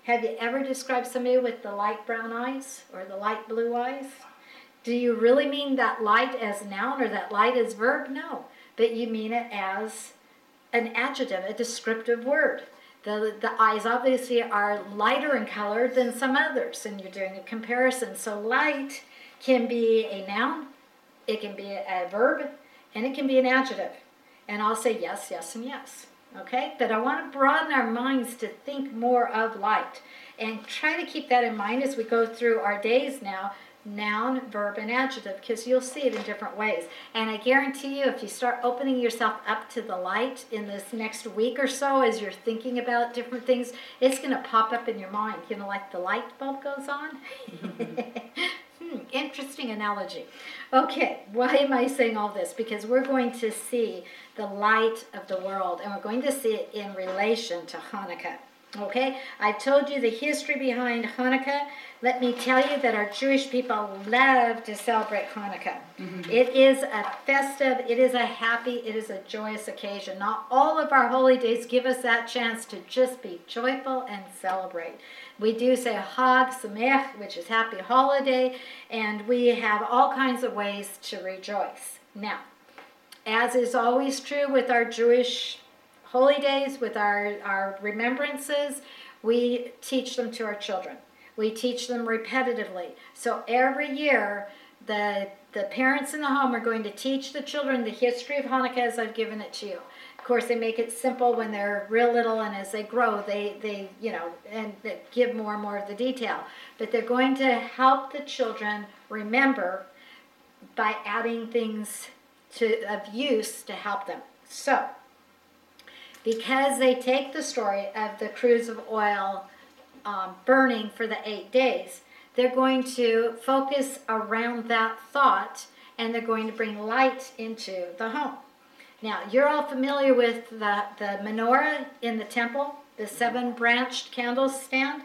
Have you ever described somebody with the light brown eyes or the light blue eyes? Do you really mean that light as noun or that light as verb? No, but you mean it as an adjective, a descriptive word. The, the eyes obviously are lighter in color than some others, and you're doing a comparison. So light can be a noun, it can be a verb, and it can be an adjective. And I'll say yes, yes, and yes. Okay? But I want to broaden our minds to think more of light. And try to keep that in mind as we go through our days now noun, verb, and adjective because you'll see it in different ways. And I guarantee you, if you start opening yourself up to the light in this next week or so as you're thinking about different things, it's going to pop up in your mind. You know, like the light bulb goes on. hmm, interesting analogy. Okay, why am I saying all this? Because we're going to see the light of the world and we're going to see it in relation to Hanukkah. Okay, I've told you the history behind Hanukkah. Let me tell you that our Jewish people love to celebrate Hanukkah. Mm-hmm. It is a festive, it is a happy, it is a joyous occasion. Not all of our holy days give us that chance to just be joyful and celebrate. We do say Hag Sameach, which is happy holiday, and we have all kinds of ways to rejoice. Now, as is always true with our Jewish holy days, with our, our remembrances, we teach them to our children. We teach them repetitively. So every year, the, the parents in the home are going to teach the children the history of Hanukkah as I've given it to you. Of course, they make it simple when they're real little, and as they grow, they, they you know, and give more and more of the detail. But they're going to help the children remember by adding things to of use to help them. So, because they take the story of the cruse of oil um, burning for the eight days, they're going to focus around that thought and they're going to bring light into the home. Now, you're all familiar with the, the menorah in the temple, the seven branched candle stand.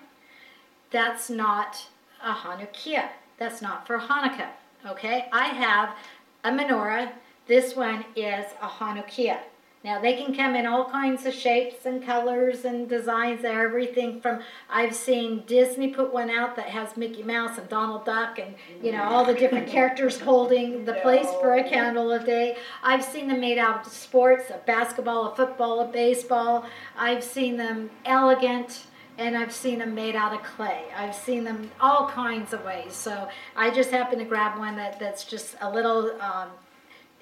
That's not a Hanukkiah. That's not for Hanukkah. Okay? I have a menorah. This one is a Hanukkiah. Now they can come in all kinds of shapes and colors and designs. They're everything from I've seen Disney put one out that has Mickey Mouse and Donald Duck and you know all the different characters holding the place for a candle a day. I've seen them made out of sports, a basketball, a football, a baseball. I've seen them elegant and I've seen them made out of clay. I've seen them all kinds of ways. So I just happened to grab one that, that's just a little um,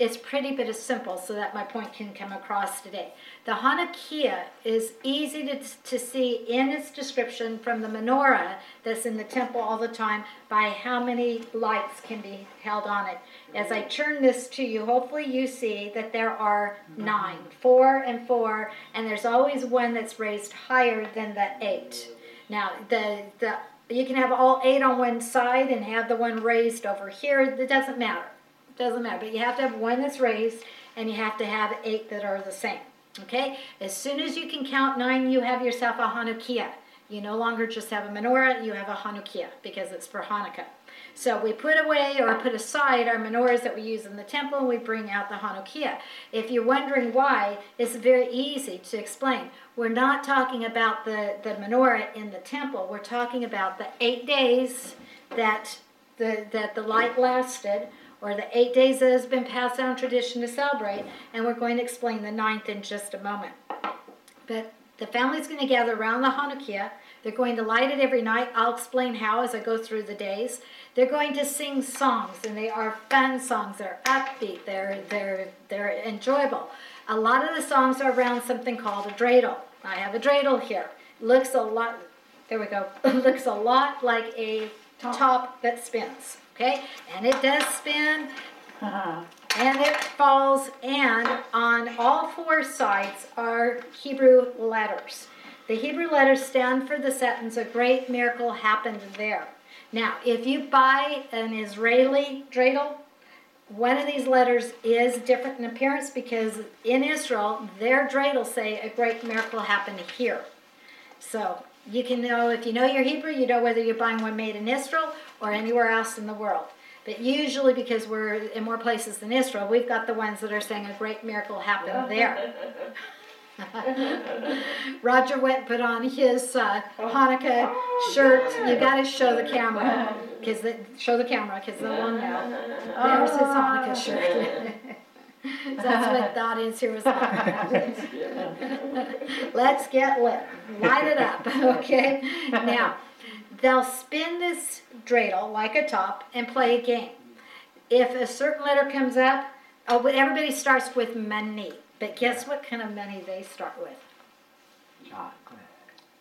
it's pretty but it's simple so that my point can come across today. The Hanukkiah is easy to, to see in its description from the menorah that's in the temple all the time by how many lights can be held on it. As I turn this to you, hopefully you see that there are nine, four and four, and there's always one that's raised higher than the eight. Now, the, the you can have all eight on one side and have the one raised over here. It doesn't matter. Doesn't matter. But you have to have one that's raised and you have to have eight that are the same. Okay? As soon as you can count nine, you have yourself a Hanukkiah. You no longer just have a menorah, you have a Hanukkiah because it's for Hanukkah. So we put away or put aside our menorahs that we use in the temple and we bring out the Hanukkiah. If you're wondering why, it's very easy to explain. We're not talking about the, the menorah in the temple, we're talking about the eight days that the, that the light lasted or the eight days that has been passed down tradition to celebrate, and we're going to explain the ninth in just a moment. But the family's going to gather around the Hanukkiah. They're going to light it every night. I'll explain how as I go through the days. They're going to sing songs, and they are fun songs. They're upbeat. They're they're they're enjoyable. A lot of the songs are around something called a dreidel. I have a dreidel here. Looks a lot. There we go. Looks a lot like a top, top that spins. Okay, and it does spin. And it falls, and on all four sides are Hebrew letters. The Hebrew letters stand for the sentence, a great miracle happened there. Now, if you buy an Israeli dreidel, one of these letters is different in appearance because in Israel, their dreidel say a great miracle happened here. So you can know, if you know your Hebrew, you know whether you're buying one made in Israel or anywhere else in the world. But usually, because we're in more places than Israel, we've got the ones that are saying a great miracle happened there. Roger went put on his uh, Hanukkah shirt. You got to show the camera, because show the camera, because they'll know. There's his Hanukkah shirt. That's what the audience here was like. Let's get lit. Light it up, okay? Now, they'll spin this dreidel like a top and play a game. If a certain letter comes up, oh, everybody starts with money. But guess what kind of money they start with? Chocolate.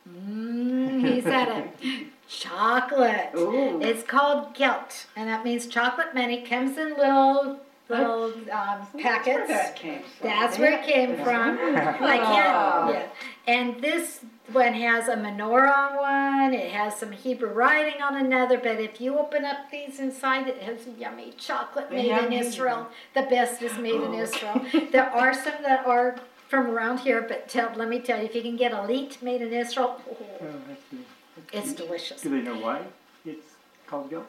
Mmm, he said it. chocolate. Ooh. It's called gelt, and that means chocolate money comes in little little um, packets. That's where that came from. That's where it came from. I can't. Yeah. And this one has a menorah on one. It has some Hebrew writing on another. But if you open up these inside, it has yummy chocolate made in Israel. The best is made in Israel. There are some that are from around here, but tell, let me tell you, if you can get a elite made in Israel, oh, Oh, that's good. That's it's good. delicious. Do they know why it's called guilt?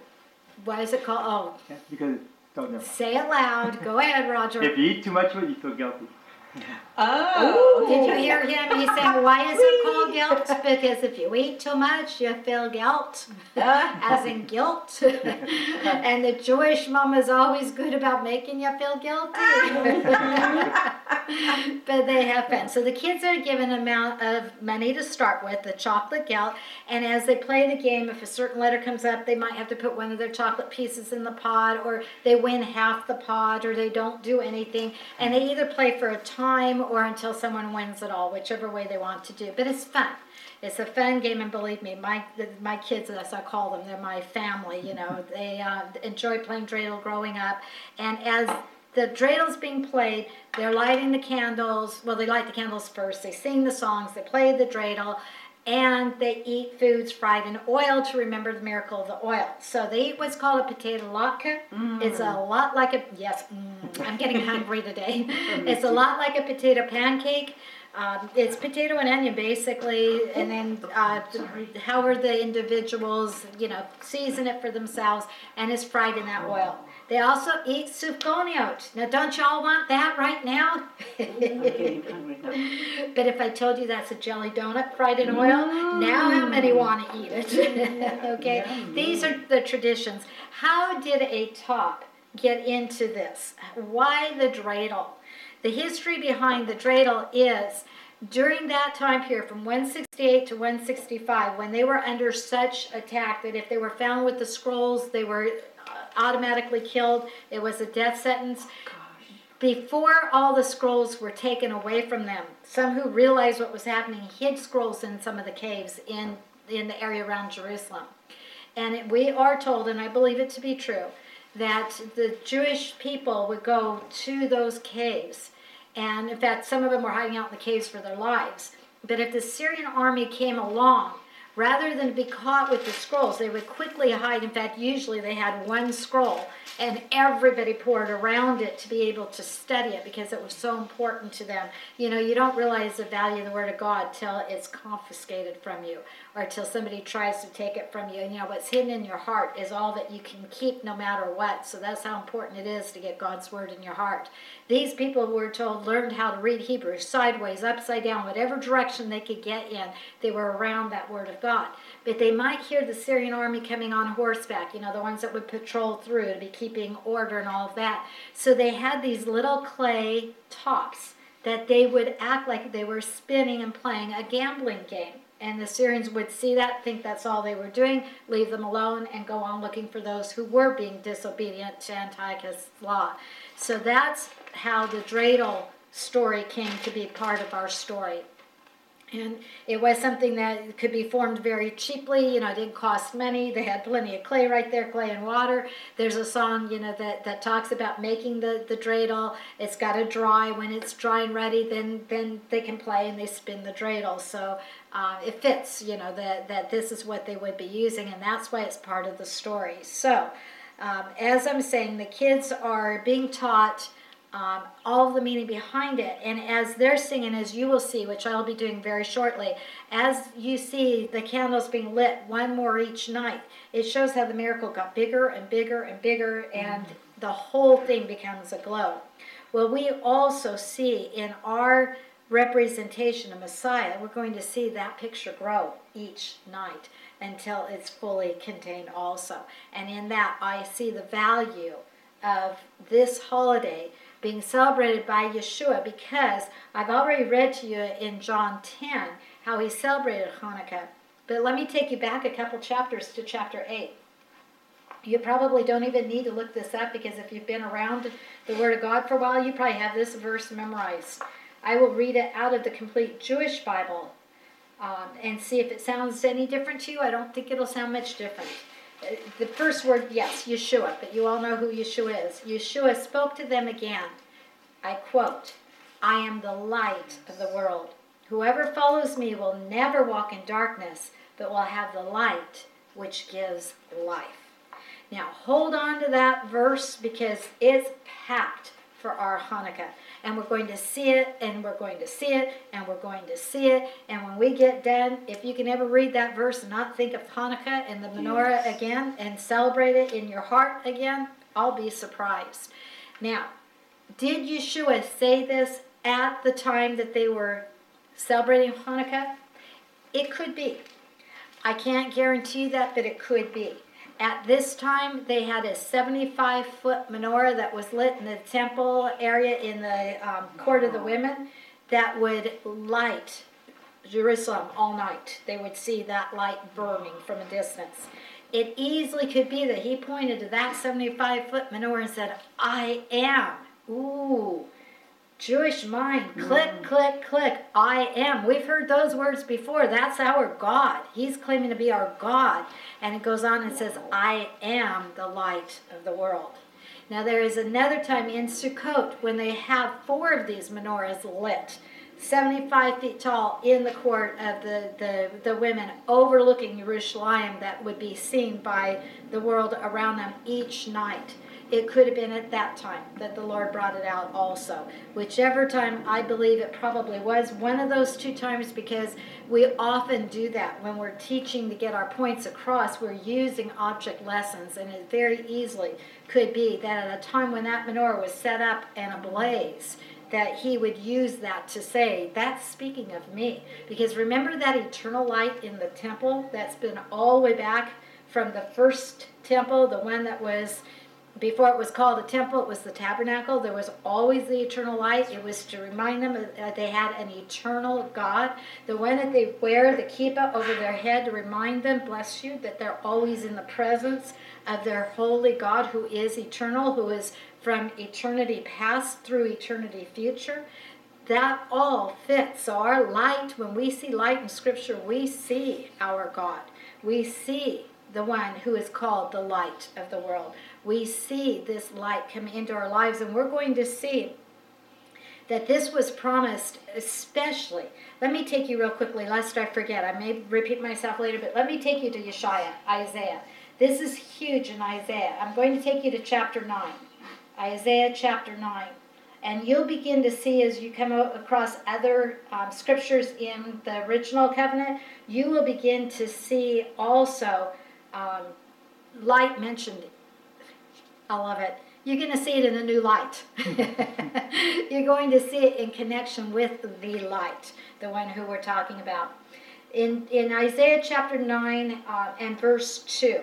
Why is it called? Oh, Yeah, because don't know. say it loud. Go ahead, Roger. If you eat too much of it, you feel guilty. Oh. Did you hear him? He's saying, why is it called guilt? Because if you eat too much, you feel guilt, as in guilt. and the Jewish mom is always good about making you feel guilty. but they have fun. So the kids are given an amount of money to start with, the chocolate guilt, and as they play the game, if a certain letter comes up, they might have to put one of their chocolate pieces in the pod, or they win half the pod, or they don't do anything, and they either play for a time or until someone wins it all, whichever way they want to do. But it's fun. It's a fun game, and believe me, my my kids, as I call them, they're my family. You know, they uh, enjoy playing dreidel growing up, and as the dreidel's being played, they're lighting the candles. Well, they light the candles first. They sing the songs. They play the dreidel, and they eat foods fried in oil to remember the miracle of the oil. So they eat what's called a potato latke. It's a lot like a yes. Mm, I'm getting hungry today. it's a lot like a potato pancake. Um, it's potato and onion basically, and then uh, however the individuals you know season it for themselves, and it's fried in that oil. They also eat sufganiyot. Now, don't y'all want that right now? but if I told you that's a jelly donut fried in oil, now how many mm. want to eat it? okay, these are the traditions. How did a top get into this? Why the dreidel? The history behind the dreidel is during that time period from 168 to 165 when they were under such attack that if they were found with the scrolls they were automatically killed it was a death sentence before all the scrolls were taken away from them, some who realized what was happening hid scrolls in some of the caves in, in the area around Jerusalem. And it, we are told, and I believe it to be true, that the Jewish people would go to those caves. And in fact, some of them were hiding out in the caves for their lives. But if the Syrian army came along, rather than be caught with the scrolls, they would quickly hide. In fact, usually they had one scroll, and everybody poured around it to be able to study it because it was so important to them. You know, you don't realize the value of the Word of God till it's confiscated from you or till somebody tries to take it from you. And you know, what's hidden in your heart is all that you can keep no matter what. So that's how important it is to get God's Word in your heart. These people, we're told, learned how to read Hebrew sideways, upside down, whatever direction they could get in. They were around that Word of God. But they might hear the Syrian army coming on horseback, you know, the ones that would patrol through to be keeping order and all of that. So they had these little clay tops that they would act like they were spinning and playing a gambling game. And the Syrians would see that, think that's all they were doing, leave them alone, and go on looking for those who were being disobedient to Antiochus' law. So that's how the dreidel story came to be part of our story. And it was something that could be formed very cheaply, you know, it didn't cost money. They had plenty of clay right there, clay and water. There's a song, you know, that, that talks about making the, the dreidel. It's got to dry. When it's dry and ready, then, then they can play and they spin the dreidel. So uh, it fits, you know, that, that this is what they would be using, and that's why it's part of the story. So, um, as I'm saying, the kids are being taught um, all of the meaning behind it. And as they're singing, as you will see, which I'll be doing very shortly, as you see the candles being lit, one more each night, it shows how the miracle got bigger and bigger and bigger, and the whole thing becomes a glow. Well, we also see in our representation of Messiah, we're going to see that picture grow each night until it's fully contained also. And in that, I see the value of this holiday being celebrated by Yeshua because I've already read to you in John 10 how he celebrated Hanukkah. But let me take you back a couple chapters to chapter 8. You probably don't even need to look this up because if you've been around the Word of God for a while, you probably have this verse memorized. I will read it out of the complete Jewish Bible um, and see if it sounds any different to you. I don't think it'll sound much different. The first word, yes, Yeshua, but you all know who Yeshua is. Yeshua spoke to them again. I quote, I am the light of the world. Whoever follows me will never walk in darkness, but will have the light which gives life. Now, hold on to that verse because it's packed for our Hanukkah. And we're going to see it, and we're going to see it, and we're going to see it. And when we get done, if you can ever read that verse and not think of Hanukkah and the menorah Yes. again and celebrate it in your heart again, I'll be surprised. Now, did Yeshua say this at the time that they were celebrating Hanukkah? It could be. I can't guarantee that, but it could be. At this time, they had a 75 foot menorah that was lit in the temple area in the um, court of the women that would light Jerusalem all night. They would see that light burning from a distance. It easily could be that he pointed to that 75 foot menorah and said, I am. Ooh, Jewish mind, mm. click, click, click. I am. We've heard those words before. That's our God. He's claiming to be our God. And it goes on and says, I am the light of the world. Now, there is another time in Sukkot when they have four of these menorahs lit, 75 feet tall, in the court of the, the, the women, overlooking Jerusalem, that would be seen by the world around them each night. It could have been at that time that the Lord brought it out also. Whichever time, I believe it probably was one of those two times because we often do that when we're teaching to get our points across. We're using object lessons, and it very easily could be that at a time when that menorah was set up and ablaze, that he would use that to say, That's speaking of me. Because remember that eternal light in the temple that's been all the way back from the first temple, the one that was before it was called a temple, it was the tabernacle. There was always the eternal light. It was to remind them that they had an eternal God. The one that they wear the kippah over their head to remind them, bless you, that they're always in the presence of their holy God who is eternal, who is from eternity past through eternity future. That all fits. So, our light, when we see light in Scripture, we see our God. We see the one who is called the light of the world. We see this light come into our lives, and we're going to see that this was promised especially. Let me take you real quickly, lest I forget. I may repeat myself later, but let me take you to Yeshaya, Isaiah. This is huge in Isaiah. I'm going to take you to chapter 9. Isaiah chapter 9. And you'll begin to see as you come across other um, scriptures in the original covenant, you will begin to see also um, light mentioned. I love it. You're going to see it in a new light. You're going to see it in connection with the light, the one who we're talking about. In, in Isaiah chapter 9 uh, and verse 2,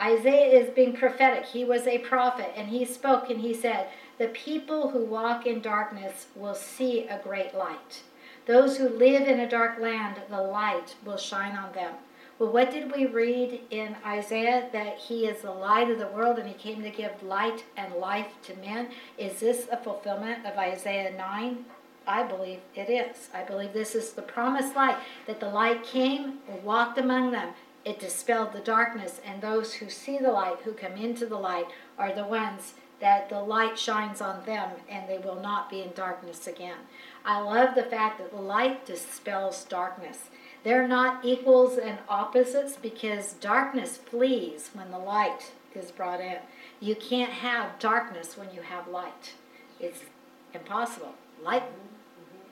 Isaiah is being prophetic. He was a prophet, and he spoke and he said, The people who walk in darkness will see a great light. Those who live in a dark land, the light will shine on them. Well, what did we read in Isaiah? That he is the light of the world and he came to give light and life to men. Is this a fulfillment of Isaiah 9? I believe it is. I believe this is the promised light that the light came, walked among them. It dispelled the darkness, and those who see the light, who come into the light, are the ones that the light shines on them and they will not be in darkness again. I love the fact that the light dispels darkness. They're not equals and opposites because darkness flees when the light is brought in. You can't have darkness when you have light. It's impossible. Light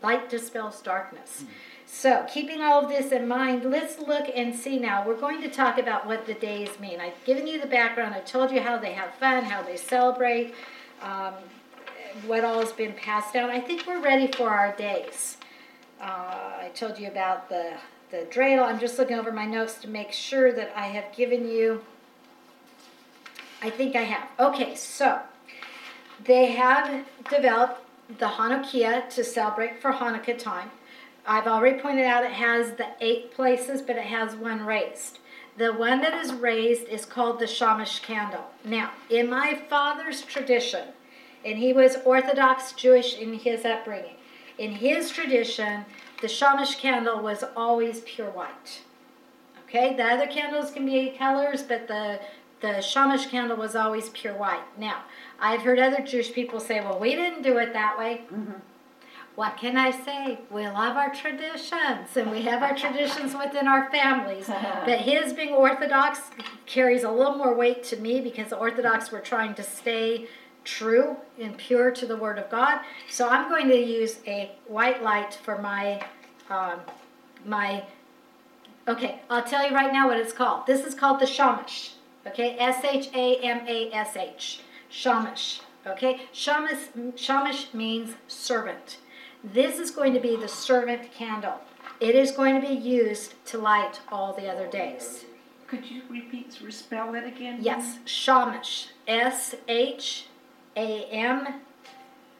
light dispels darkness. So, keeping all of this in mind, let's look and see now. We're going to talk about what the days mean. I've given you the background. I told you how they have fun, how they celebrate, um, what all has been passed down. I think we're ready for our days. Uh, I told you about the the dreidel. I'm just looking over my notes to make sure that I have given you. I think I have. Okay, so they have developed the Hanukkiah to celebrate for Hanukkah time. I've already pointed out it has the eight places, but it has one raised. The one that is raised is called the Shamash candle. Now, in my father's tradition, and he was Orthodox Jewish in his upbringing, in his tradition, the Shamash candle was always pure white. Okay, the other candles can be colors, but the the Shamash candle was always pure white. Now, I've heard other Jewish people say, well, we didn't do it that way. Mm-hmm. What can I say? We love our traditions, and we have our traditions within our families. But his being Orthodox carries a little more weight to me because the Orthodox were trying to stay true and pure to the Word of God. So I'm going to use a white light for my um, my. Okay, I'll tell you right now what it's called. This is called the Shamash. Okay, S H A M A S H. Shamash. Okay, Shamash, Shamash means servant. This is going to be the servant candle. It is going to be used to light all the other days. Could you repeat, spell it again? Yes, Shamash. S H A M.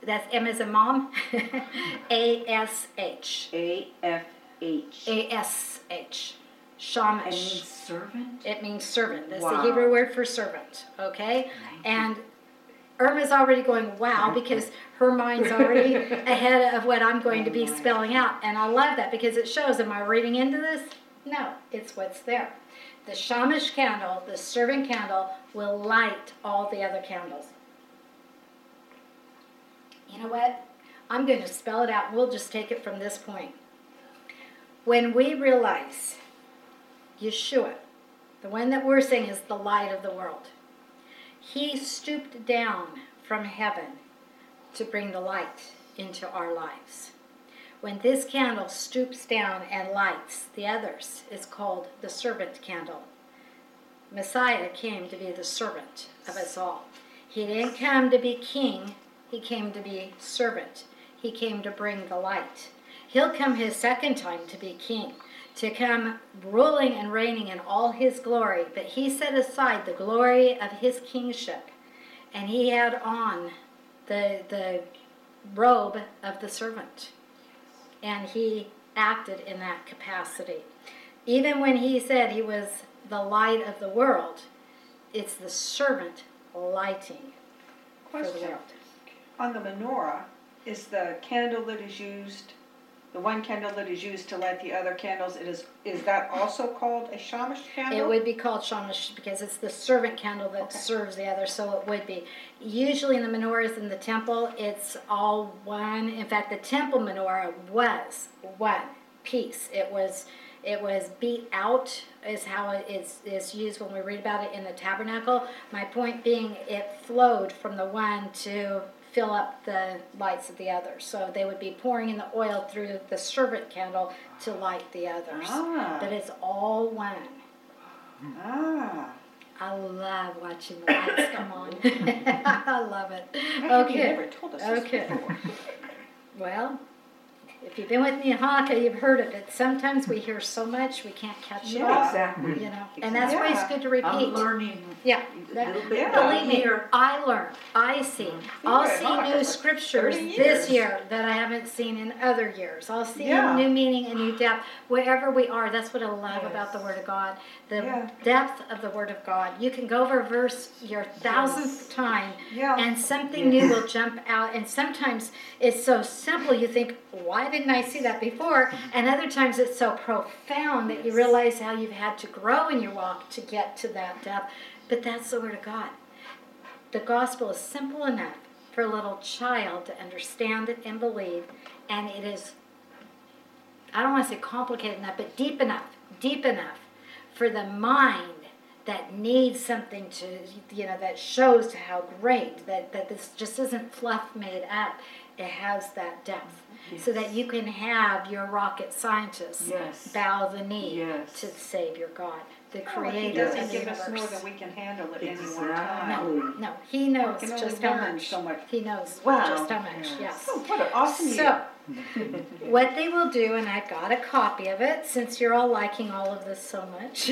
That's M as a mom. A S H. A F H. A S H. And It means servant? It means servant. That's the Hebrew word for servant. Okay? And Irma's already going, wow, because her mind's already ahead of what I'm going to be spelling out. And I love that because it shows, am I reading into this? No, it's what's there. The Shamash candle, the servant candle, will light all the other candles. You know what? I'm going to spell it out. We'll just take it from this point. When we realize Yeshua, the one that we're saying is the light of the world, he stooped down from heaven to bring the light into our lives. When this candle stoops down and lights the others, it's called the servant candle. Messiah came to be the servant of us all. He didn't come to be king, he came to be servant. He came to bring the light. He'll come his second time to be king, to come ruling and reigning in all his glory. But he set aside the glory of his kingship, and he had on the, the robe of the servant. And he acted in that capacity. Even when he said he was the light of the world, it's the servant lighting for the world. On the menorah, is the candle that is used, the one candle that is used to light the other candles, it is, is that also called a shamash candle? It would be called shamash because it's the servant candle that Okay. serves the other, so it would be. Usually in the menorahs in the temple, it's all one. In fact, the temple menorah was one piece. It was it was beat out is how it is, is used when we read about it in the tabernacle. My point being it flowed from the one to fill up the lights of the others. So they would be pouring in the oil through the servant candle to light the others. Ah. But it's all one. Ah, I love watching the lights come on. I love it. Have you Okay. never told us this Okay. before. Well, if you've been with me in Hanukkah, you've heard of it. But sometimes we hear so much we can't catch it Yeah. all. Exactly. You know, and that's why it's good to repeat. I'm repeat. learning Yeah. that- little bit Yeah. Believe me. I learn, I see. You've I'll see Hanukkah new scriptures this year that I haven't seen in other years. I'll see Yeah. new meaning and new depth wherever we are. That's what I love about the Word of God. The Yeah. depth of the Word of God. You can go over a verse your thousandth time Yeah. and something new will jump out. And sometimes it's so simple you think, why didn't I see that before? And other times it's so profound that you realize how you've had to grow in your walk to get to that depth. But that's the Word of God. The gospel is simple enough for a little child to understand it and believe, and it is, I don't want to say complicated enough, but deep enough, deep enough for the mind that needs something to, you know, that shows to how great, that, that this just isn't fluff made up. It has that depth. So that you can have your rocket scientists Yes. bow the knee Yes. to the Savior God, the He creator of doesn't give us more than we can handle at any one time. Exactly. No, he knows just how much. so much. He knows Wow. just how much, Yes. yes. Oh, what an awesome So, year. What they will do, and I've got a copy of it since you're all liking all of this so much,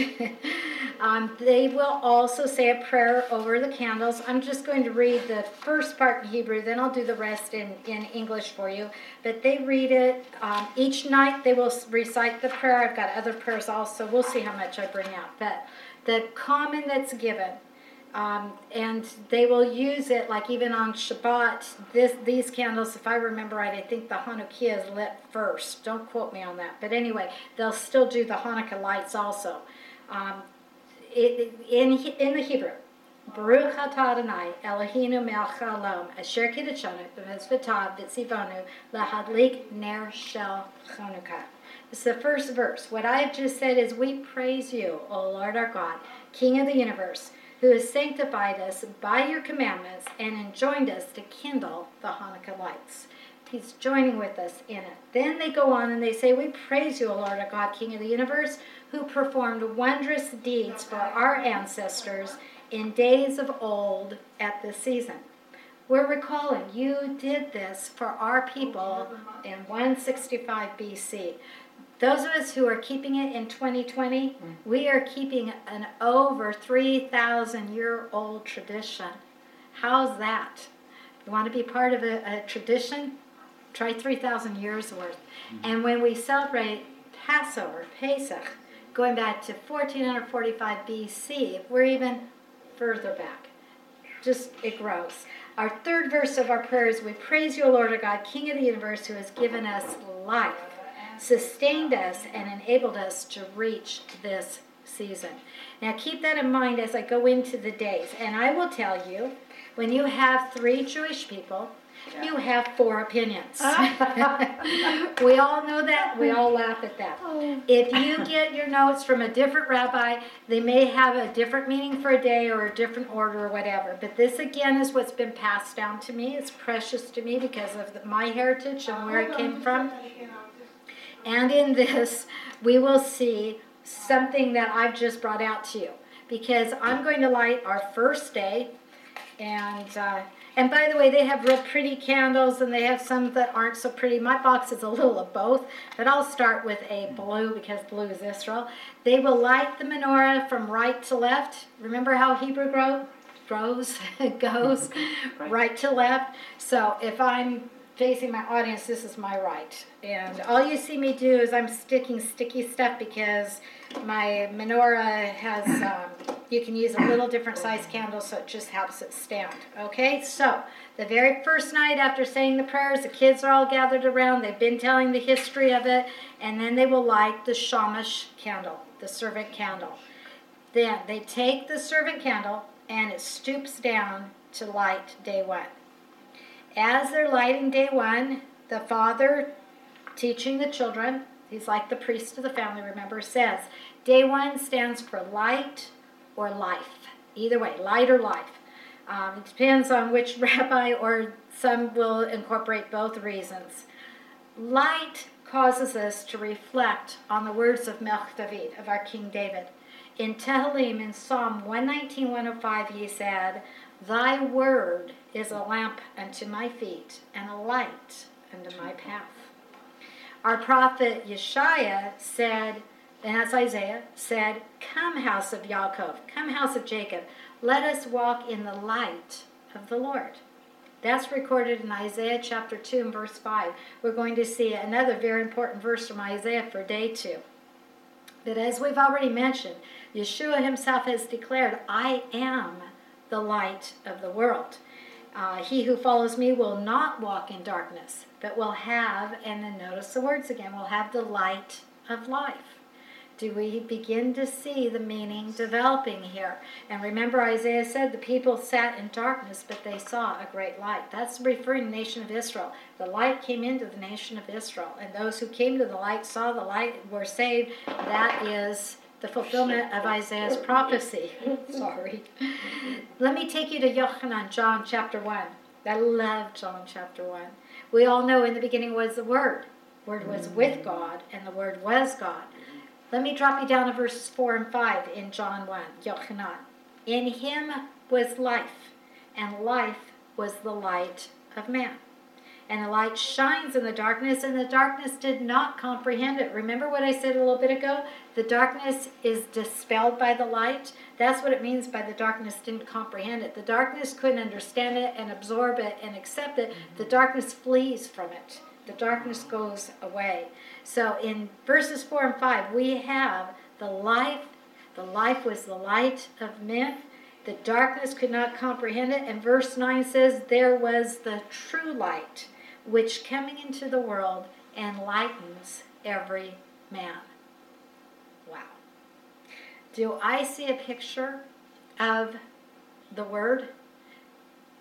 um, they will also say a prayer over the candles. I'm just going to read the first part in Hebrew, then I'll do the rest in, in English for you. But they read it um, each night, they will recite the prayer. I've got other prayers also. We'll see how much I bring out. But the common that's given um, and they will use it like even on Shabbat. This these candles, if I remember right, I think the Hanukkah is lit first. Don't quote me on that, but anyway, they'll still do the Hanukkah lights also. Um, it, in in the Hebrew, Baruch atah Adonai Eloheinu melech haolam asher kiddushanu b'mitzvotav v'tzivanu lahadlik ner shel Chanukah. This is the first verse. What I have just said is, We praise you, O Lord our God, King of the universe, who has sanctified us by your commandments and enjoined us to kindle the Hanukkah lights. He's joining with us in it. Then they go on and they say, We praise you, O Lord our God, King of the universe, who performed wondrous deeds for our ancestors in days of old at this season. We're recalling you did this for our people in 165 BC. Those of us who are keeping it in 2020, mm. we are keeping an over 3,000 year old tradition. How's that? You want to be part of a, a tradition? Try 3,000 years worth. Mm. And when we celebrate Passover, Pesach, going back to 1445 BC, if we're even further back, just it grows. Our third verse of our prayer is We praise you, O Lord our God, King of the universe, who has given us life, sustained us, and enabled us to reach this season. Now keep that in mind as I go into the days. And I will tell you, when you have three Jewish people, you have four opinions. we all know that. We all laugh at that. If you get your notes from a different rabbi, they may have a different meaning for a day or a different order or whatever. But this again is what's been passed down to me. It's precious to me because of the, my heritage and where it came from. And in this, we will see something that I've just brought out to you. Because I'm going to light our first day. And uh, and by the way, they have real pretty candles and they have some that aren't so pretty. My box is a little of both, but I'll start with a blue because blue is Israel. They will light the menorah from right to left. Remember how Hebrew grow, grows, goes, Right. right to left. So if I'm facing my audience, this is my right. And all you see me do is I'm sticking sticky stuff because my menorah has um, you can use a little different size candle so it just helps it stand. Okay, so the very first night after saying the prayers, the kids are all gathered around. They've been telling the history of it, and then they will light the shamash candle, the servant candle. Then they take the servant candle and it stoops down to light day one. As they're lighting day one, the father teaching the children, he's like the priest of the family, remember, says, Day one stands for light or life. Either way, light or life. Um, it depends on which rabbi, or some will incorporate both reasons. Light causes us to reflect on the words of Melech David, of our King David. In Tehillim, in Psalm 119, 105, he said, Thy word is a lamp unto my feet and a light unto my path. Our prophet Yeshaya said, and that's Isaiah, said, Come, house of Yaakov, come, house of Jacob, let us walk in the light of the Lord. That's recorded in Isaiah chapter 2 and verse 5. We're going to see another very important verse from Isaiah for day 2. But as we've already mentioned, Yeshua himself has declared, I am the light of the world. Uh, he who follows me will not walk in darkness, but will have, and then notice the words again, will have the light of life. Do we begin to see the meaning developing here? And remember, Isaiah said the people sat in darkness, but they saw a great light. That's referring to the nation of Israel. The light came into the nation of Israel, and those who came to the light saw the light, were saved. That is the fulfillment of Isaiah's prophecy. Sorry. Let me take you to Yochanan, John chapter 1. I love John chapter 1. We all know in the beginning was the Word. Word was with God, and the Word was God. Let me drop you down to verses 4 and 5 in John 1, Yochanan. In him was life, and life was the light of man. And the light shines in the darkness, and the darkness did not comprehend it. Remember what I said a little bit ago? The darkness is dispelled by the light. That's what it means by the darkness didn't comprehend it. The darkness couldn't understand it and absorb it and accept it. The mm-hmm. darkness flees from it. The darkness goes away. So in verses 4 and 5, we have the life. The life was the light of men. The darkness could not comprehend it. And verse 9 says, There was the true light, which coming into the world enlightens every man. Wow. Do I see a picture of the Word?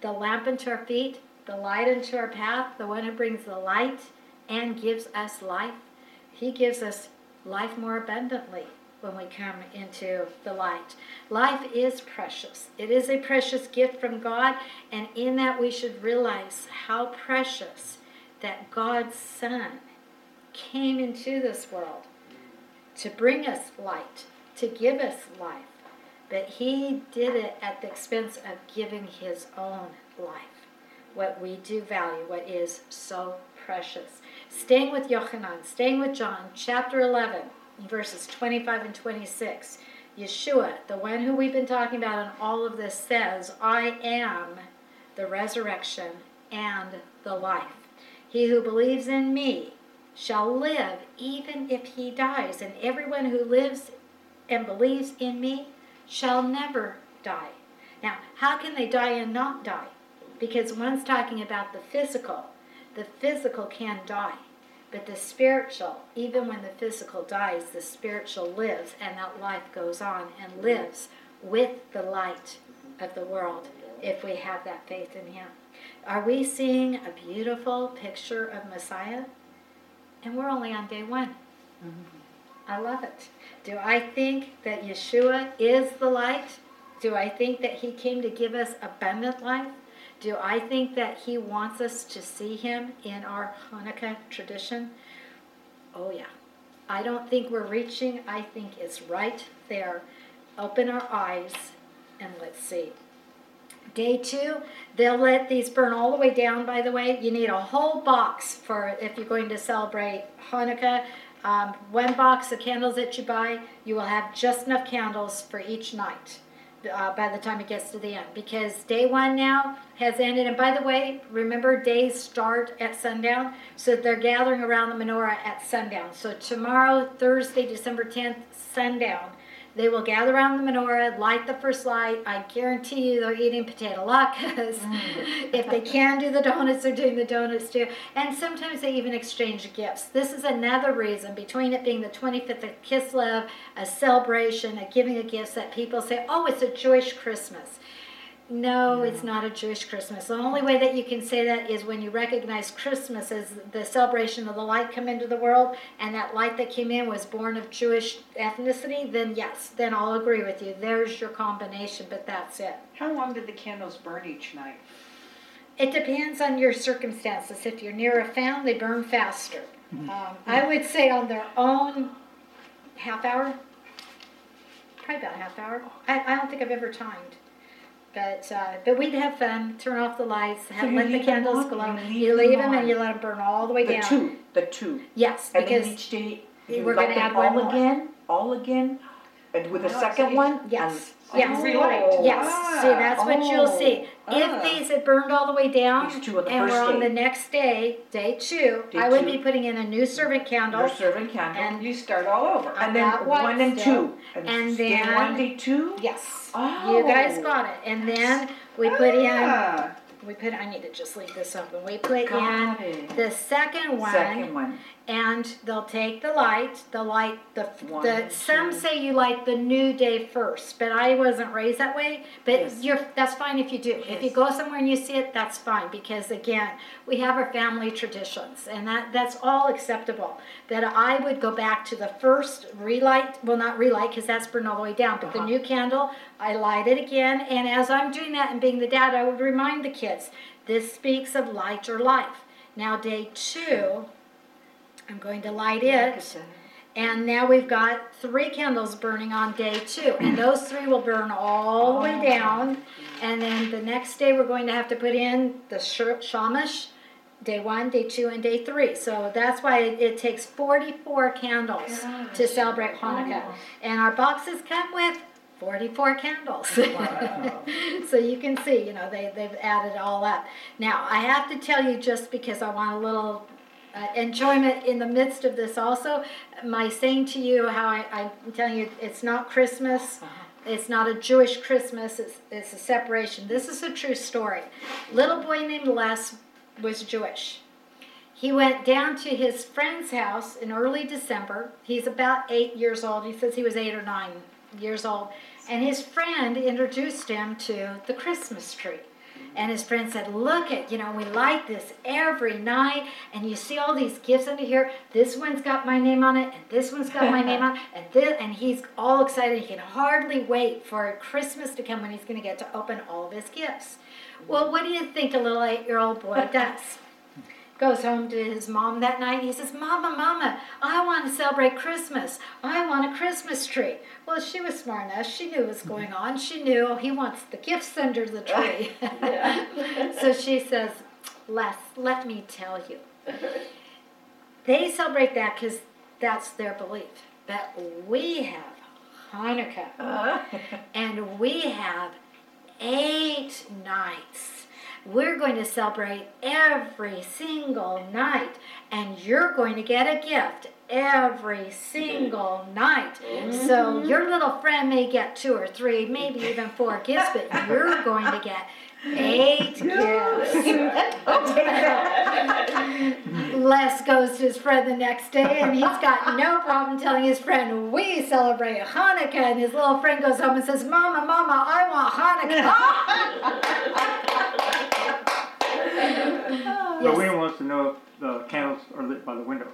The lamp unto our feet, the light unto our path, the one who brings the light and gives us life. He gives us life more abundantly when we come into the light. Life is precious. It is a precious gift from God, and in that we should realize how precious that God's Son came into this world to bring us light, to give us life. But he did it at the expense of giving his own life, what we do value, what is so precious. Staying with Yochanan, staying with John, chapter 11, verses 25 and 26. Yeshua, the one who we've been talking about in all of this, says, I am the resurrection and the life. He who believes in me shall live even if he dies, and everyone who lives and believes in me shall never die. Now, how can they die and not die? Because one's talking about the physical. The physical can die, but the spiritual, even when the physical dies, the spiritual lives, and that life goes on and lives with the light of the world if we have that faith in Him. Are we seeing a beautiful picture of Messiah? And we're only on day one. Mm-hmm. I love it. Do I think that Yeshua is the light? Do I think that He came to give us abundant life? Do I think that He wants us to see Him in our Hanukkah tradition? Oh, yeah. I don't think we're reaching. I think it's right there. Open our eyes and let's see. Day two, they'll let these burn all the way down, by the way. You need a whole box for if you're going to celebrate Hanukkah. Um, one box of candles that you buy, you will have just enough candles for each night uh, by the time it gets to the end. Because day one now has ended. And by the way, remember days start at sundown. So they're gathering around the menorah at sundown. So tomorrow, Thursday, December 10th, sundown, They will gather around the menorah, light the first light. I guarantee you they're eating potato latkes. Mm. if they can do the donuts, they're doing the donuts too. And sometimes they even exchange gifts. This is another reason, between it being the 25th of Kislev, a celebration, a giving of gifts, that people say, oh, it's a Jewish Christmas. No, it's not a Jewish Christmas. The only way that you can say that is when you recognize Christmas as the celebration of the light come into the world, and that light that came in was born of Jewish ethnicity, then yes, then I'll agree with you. There's your combination, but that's it. How long did the candles burn each night? It depends on your circumstances. If you're near a fan, they burn faster. Um, I would say on their own, half hour, probably about half hour. I, I don't think I've ever timed. But, uh, but we'd have fun, turn off the lights, have, you let the candles on? glow. You leave You leave them them and you let them burn all the way down. The down. two, the two. Yes, And because, each day, we're you gonna light them add one all more. again, all again, and with the Oh, second so one? yes, and- yes. Relight. Yes, see, that's what you'll Oh. see. If these had burned all the way down, These two on the and we're first on the day. next day, day two, Day I would two. be putting in a new servant candle. You're serving candle, And You start all over. And then one one and still. two. And Day then- one, day two? Yes, Oh. you guys got it. And then we put in, Ah, we put, I need to just leave this open. We put Got in it. the second one. Second one. And they'll take the light, the light, the, One, the, some two. say you light the new day first, but I wasn't raised that way. But Yes. you're, that's fine if you do. If you go somewhere and you see it, that's fine, because again, we have our family traditions, and that, that's all acceptable. That I would go back to the first relight, well, not relight, because that's burned all the way down, but the Uh-huh. new candle, I light it again, and as I'm doing that and being the dad, I would remind the kids, this speaks of light or life. Now, day two, I'm going to light it. And now we've got three candles burning on day two, and those three will burn all the way down. And then the next day, we're going to have to put in the sh- shamash, day one, day two, and day three. So that's why it, it takes 44 candles to celebrate Hanukkah. And our boxes come with 44 candles. so you can see, you know, they, they've added all up. Now, I have to tell you, just because I want a little uh, enjoyment in the midst of this also, my saying to you how I, I'm telling you, it's not Christmas. It's not a Jewish Christmas, it's, it's a separation. This is a true story. Little boy named Les was Jewish. He went down to his friend's house in early December. He's about eight years old. He says he was eight or nine years old. And his friend introduced him to the Christmas tree. And his friend said, Look at, you know, we light this every night, and you see all these gifts under here. This one's got my name on it, and this one's got my name on it, and this, and he's all excited. He can hardly wait for Christmas to come when he's going to get to open all of his gifts. Well, what do you think a little eight year old boy does? Goes home to his mom that night. He says, Mama, Mama, I want to celebrate Christmas. I want a Christmas tree. Well, she was smart enough. She knew what was going on. She knew he wants the gifts under the tree. so she says, Les, let me tell you. They celebrate that because that's their belief. But we have Hanukkah. Uh, And we have eight nights. We're going to celebrate every single night, and you're going to get a gift every single night. So mm-hmm. your little friend may get two or three, maybe even four gifts, but you're going to get eight gifts. I'll take that. Les goes to his friend the next day, and he's got no problem telling his friend, We celebrate Hanukkah. And his little friend goes home and says, Mama, Mama, I want Hanukkah. But William wants to know if the candles are lit by the window.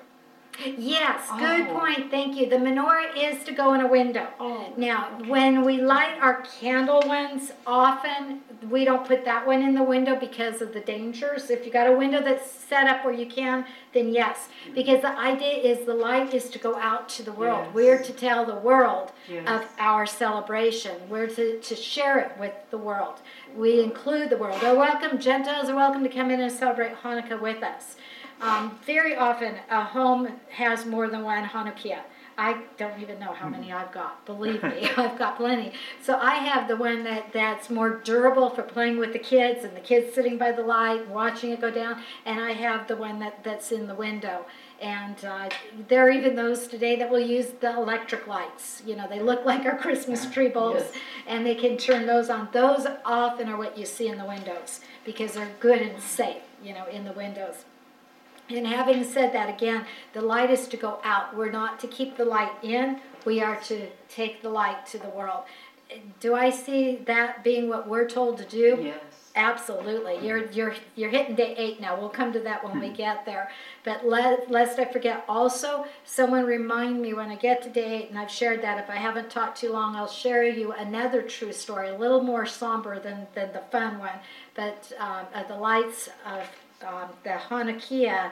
Yes, oh. good Oh. point. Thank you. The menorah is to go in a window. Oh. Now, when we light our candle ones, often we don't put that one in the window because of the dangers. If you got a window that's set up where you can, then yes. Mm-hmm. Because the idea is the light is to go out to the world. Yes. We're to tell the world Yes. of our celebration. We're to, to share it with the world. We include the world. They're welcome. Gentiles are welcome to come in and celebrate Hanukkah with us. Um, very often, a home has more than one Hanukkah. I don't even know how many I've got. Believe me, I've got plenty. So I have the one that, that's more durable for playing with the kids and the kids sitting by the light, watching it go down. And I have the one that, that's in the window. And uh, there are even those today that will use the electric lights. You know, they look like our Christmas tree bulbs, Yes. and they can turn those on. Those often are what you see in the windows because they're good and safe, you know, in the windows. And having said that, again, the light is to go out. We're not to keep the light in, we are to take the light to the world. Do I see that being what we're told to do? Yes. Absolutely. You're mm-hmm. you're you're hitting day eight now. We'll come to that when we mm-hmm. get there. But let, lest I forget, also someone remind me when I get to day eight, and I've shared that. If I haven't talked too long, I'll share you another true story, a little more somber than than the fun one. But um, of the lights of um, the Hanukkah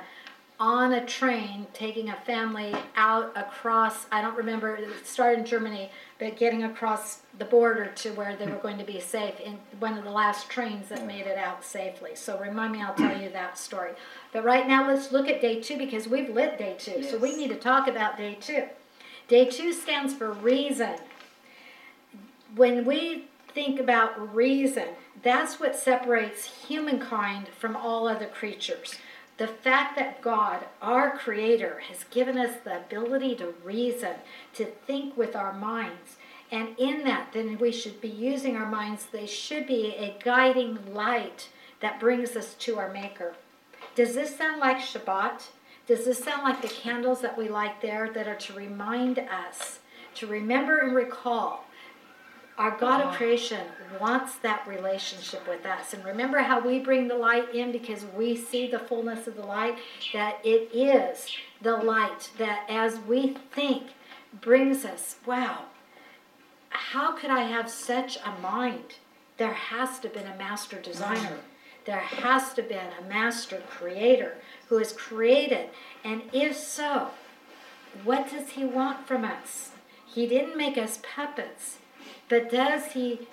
on a train taking a family out across i don't remember it started in germany but getting across the border to where they were going to be safe in one of the last trains that made it out safely. So remind me i'll tell you that story. But right now let's look at day two because we've lit day two. So we need to talk about day two. Day two stands for reason. When we think about reason, that's what separates humankind from all other creatures. The fact that God, our Creator, has given us the ability to reason, to think with our minds. And in that, then we should be using our minds. They should be a guiding light that brings us to our Maker. Does this sound like Shabbat? Does this sound like the candles that we light there that are to remind us, to remember and recall our God of creation wants that relationship with us. And remember how we bring the light in because we see the fullness of the light? That it is the light that, as we think, brings us, wow, how could I have such a mind? There has to have been a master designer. There has to have been a master creator who has created. And if so, what does he want from us? He didn't make us puppets. But does he,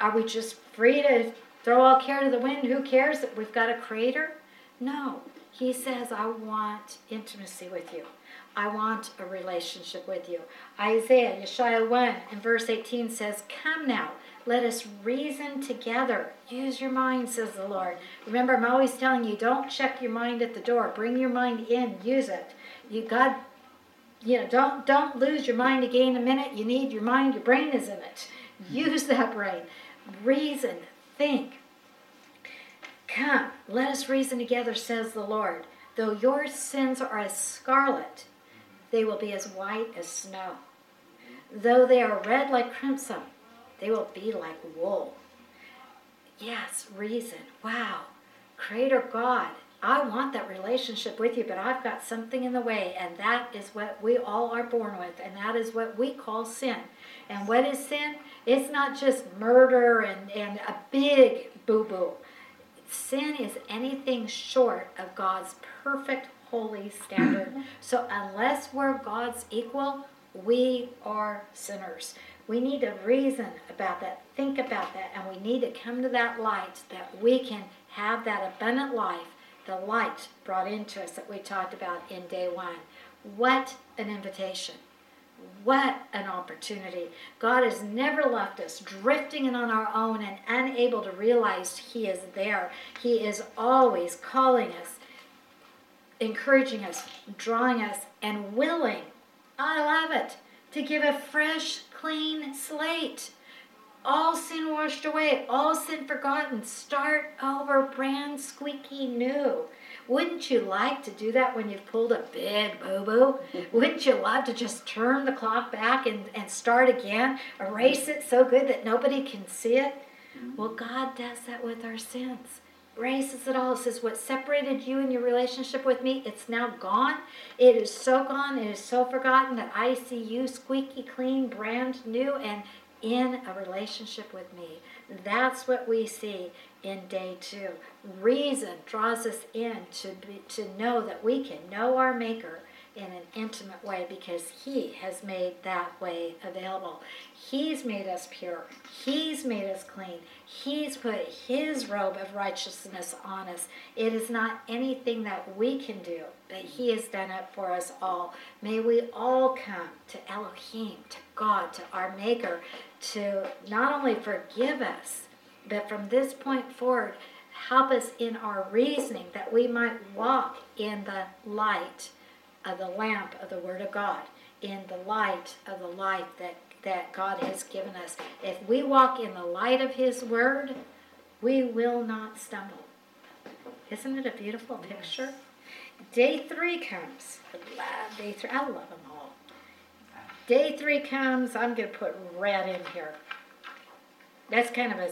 are we just free to throw all care to the wind? Who cares that we've got a creator? No. He says, I want intimacy with you. I want a relationship with you. Isaiah, Yeshaya 1 and verse 18 says, Come now, let us reason together. Use your mind, says the Lord. Remember, I'm always telling you, don't check your mind at the door. Bring your mind in, use it. You God you know, don't don't lose your mind again a minute. You need your mind. Your brain is in it. Hmm. Use that brain. Reason. Think. Come, let us reason together, says the Lord. Though your sins are as scarlet, they will be as white as snow. Though they are red like crimson, they will be like wool. Yes, reason. Wow. Creator God, I want that relationship with you, but I've got something in the way, and that is what we all are born with, and that is what we call sin. And what is sin? It's not just murder and, and a big boo boo. Sin is anything short of God's perfect holy standard. so unless we're God's equal, we are sinners. We need to reason about that, think about that, and we need to come to that light that we can have that abundant life, the light brought into us that we talked about in day one. What an invitation. What an opportunity. God has never left us drifting and on our own and unable to realize He is there. He is always calling us, encouraging us, drawing us, and willing, I love it, to give a fresh, clean slate. All sin washed away, all sin forgotten. Start over brand squeaky new. Wouldn't you like to do that when you've pulled a big boo boo? Wouldn't you love to just turn the clock back and, and start again? Erase it so good that nobody can see it? Mm-hmm. Well, God does that with our sins. Erases it all. It says, What separated you and your relationship with me, it's now gone. It is so gone. It is so forgotten that I see you squeaky clean, brand new, and in a relationship with me. That's what we see in day two. Reason draws us in to, be, to know that we can know our Maker in an intimate way because He has made that way available. He's made us pure, He's made us clean, He's put His robe of righteousness on us. It is not anything that we can do, but He has done it for us all. May we all come to Elohim, to God, to our Maker, to not only forgive us, but from this point forward, help us in our reasoning that we might walk in the light of the lamp of the Word of God, in the light of the life that, that God has given us. If we walk in the light of His Word, we will not stumble. Isn't it a beautiful picture? Day three comes. I love day three. I love them all. Day three comes. I'm going to put red in here. That's kind of a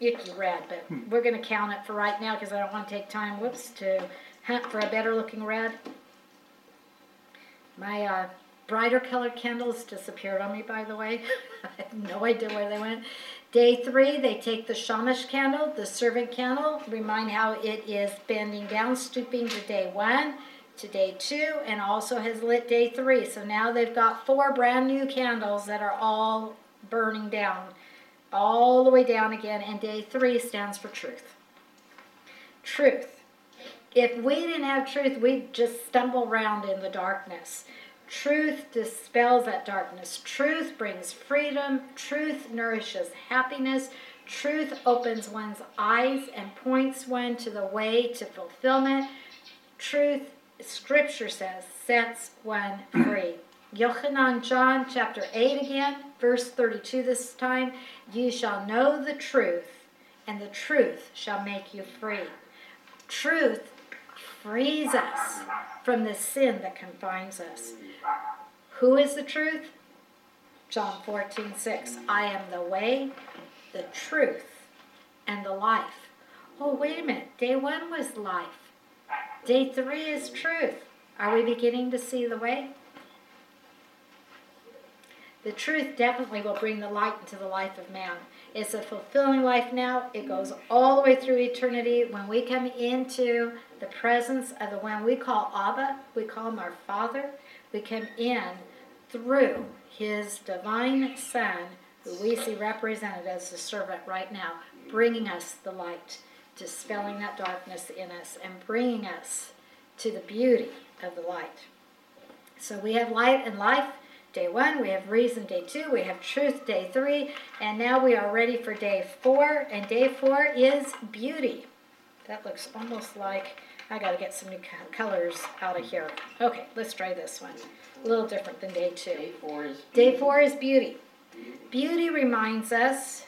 icky red, but hmm. we're going to count it for right now because I don't want to take time, whoops, to hunt for a better looking red. My uh, brighter colored candles disappeared on me, by the way. I have no idea where they went. Day three, they take the shamash candle, the servant candle, remind how it is bending down, stooping to day one, to day two, and also has lit day three. So now they've got four brand new candles that are all burning down, all the way down again. And day three stands for truth. Truth. If we didn't have truth, we'd just stumble around in the darkness. Truth dispels that darkness. Truth brings freedom. Truth nourishes happiness. Truth opens one's eyes and points one to the way to fulfillment. Truth, scripture says, sets one free. Yochanan John chapter 8 again, verse 32 this time. You shall know the truth, and the truth shall make you free. Truth frees us from the sin that confines us. Who is the truth? John 14, 6. I am the way, the truth, and the life. Oh, wait a minute. Day one was life. Day three is truth. Are we beginning to see the way? The truth definitely will bring the light into the life of man. It's a fulfilling life now. It goes all the way through eternity. When we come into the presence of the one we call Abba, we call him our Father, we come in through his divine Son, who we see represented as the servant right now, bringing us the light, dispelling that darkness in us, and bringing us to the beauty of the light. So we have light and life day one, we have reason day two, we have truth day three, and now we are ready for day four. And day four is beauty. That looks almost like I got to get some new colors out of here. Okay, let's try this one. A little different than day two. Day four is. Day four is beauty. Beauty reminds us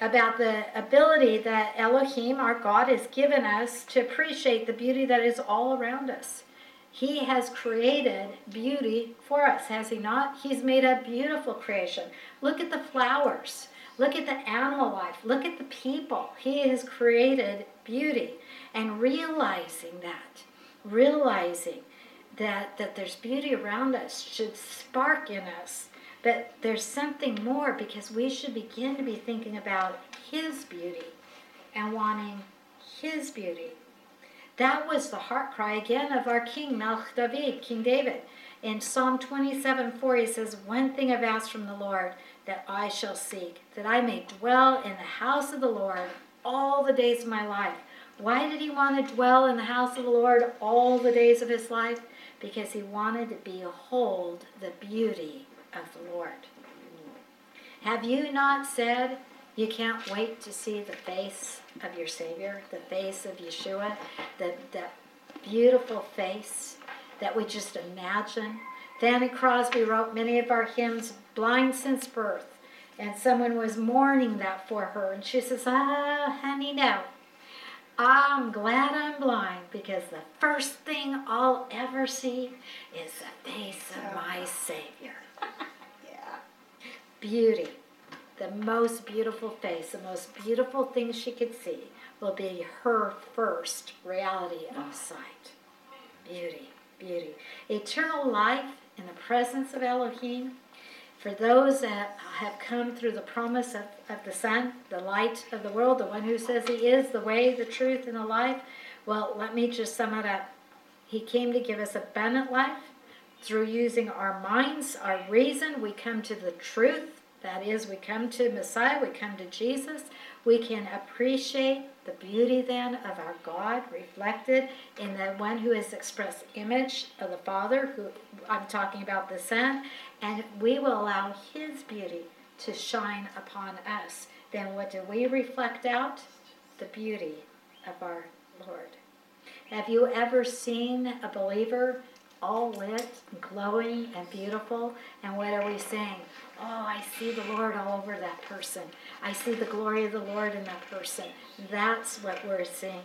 about the ability that Elohim, our God, has given us to appreciate the beauty that is all around us. He has created beauty for us, has He not? He's made a beautiful creation. Look at the flowers. Look at the animal life. Look at the people. He has created beauty. And realizing that, realizing that, that there's beauty around us should spark in us. that there's something more because we should begin to be thinking about His beauty and wanting His beauty. That was the heart cry again of our King, Melech David, King David. In Psalm 27 4, he says, One thing I've asked from the Lord that I shall seek, that I may dwell in the house of the Lord all the days of my life. Why did he want to dwell in the house of the Lord all the days of his life? Because he wanted to behold the beauty of the Lord. Have you not said you can't wait to see the face of your Savior, the face of Yeshua, the, that beautiful face that we just imagine? Fanny Crosby wrote many of our hymns, blind since birth, and someone was mourning that for her, and she says, Ah, honey, no. I'm glad I'm blind because the first thing I'll ever see is the face of my Savior. Yeah. Beauty, the most beautiful face, the most beautiful thing she could see will be her first reality of sight. Beauty, beauty. Eternal life in the presence of Elohim. For those that have come through the promise of, of the Son, the light of the world, the one who says he is the way, the truth, and the life, well, let me just sum it up. He came to give us abundant life. Through using our minds, our reason, we come to the truth. That is, we come to Messiah, we come to Jesus. We can appreciate the beauty then of our God reflected in the one who is express image of the Father, who I'm talking about the Son, and we will allow his beauty to shine upon us. Then what do we reflect out? The beauty of our Lord. Have you ever seen a believer all lit, glowing, and beautiful. And what are we saying? Oh, I see the Lord all over that person. I see the glory of the Lord in that person. That's what we're seeing.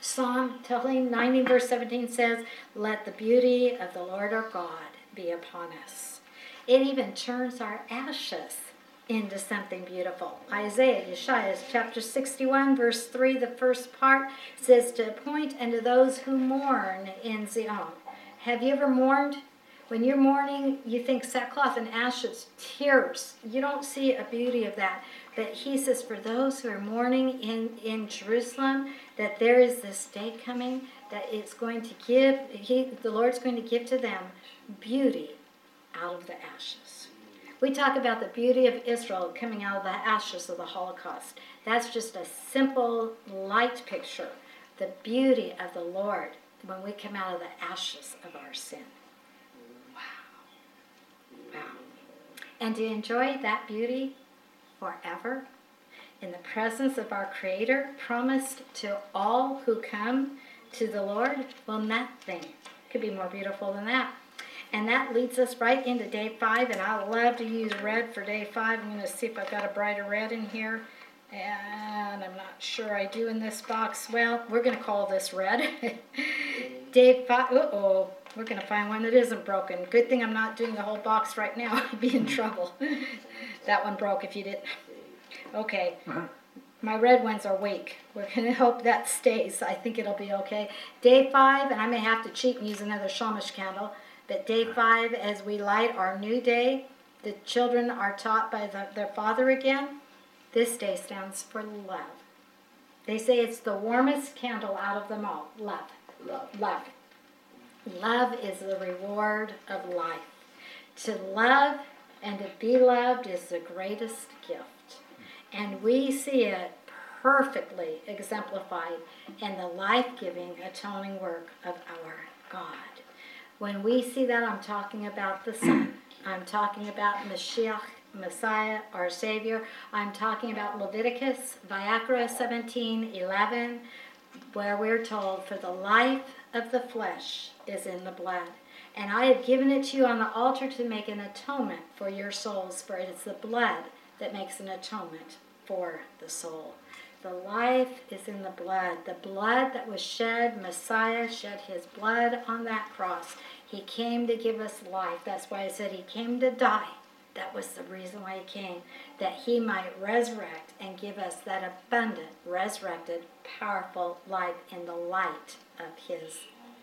Psalm Tehillim 90 verse 17 says, Let the beauty of the Lord our God be upon us. It even turns our ashes into something beautiful. Isaiah, Yeshaya, chapter 61, verse 3, the first part says, To appoint unto those who mourn in Zion. Have you ever mourned? When you're mourning, you think sackcloth and ashes, tears. You don't see a beauty of that. But he says, for those who are mourning in, in Jerusalem, that there is this day coming that it's going to give, he, the Lord's going to give to them beauty out of the ashes. We talk about the beauty of Israel coming out of the ashes of the Holocaust. That's just a simple, light picture. The beauty of the Lord when we come out of the ashes of our sin. Wow. And to enjoy that beauty forever in the presence of our Creator, promised to all who come to the Lord, well, nothing could be more beautiful than that. And that leads us right into day five, and I love to use red for day five. I'm going to see if I've got a brighter red in here. And I'm not sure I do in this box. Well, we're going to call this red. day five, uh-oh, we're going to find one that isn't broken. Good thing I'm not doing the whole box right now. I'd be in trouble. that one broke if you didn't. Okay. Uh-huh. My red ones are weak. We're going to hope that stays. I think it'll be okay. Day five, and I may have to cheat and use another shamash candle. But day uh-huh. five, as we light our new day, the children are taught by the, their father again. This day stands for love. They say it's the warmest candle out of them all. Love. Love. Love. Love is the reward of life. To love and to be loved is the greatest gift. And we see it perfectly exemplified in the life giving, atoning work of our God. When we see that, I'm talking about the Son. I'm talking about Mashiach, Messiah, our Savior. I'm talking about Leviticus, Vayikra 17, 11, where we're told, For the life of the flesh is in the blood. And I have given it to you on the altar to make an atonement for your souls, for it is the blood that makes an atonement for the soul. The life is in the blood. The blood that was shed, Messiah shed his blood on that cross. He came to give us life. That's why I said he came to die. That was the reason why he came, that he might resurrect and give us that abundant, resurrected, powerful life in the light of his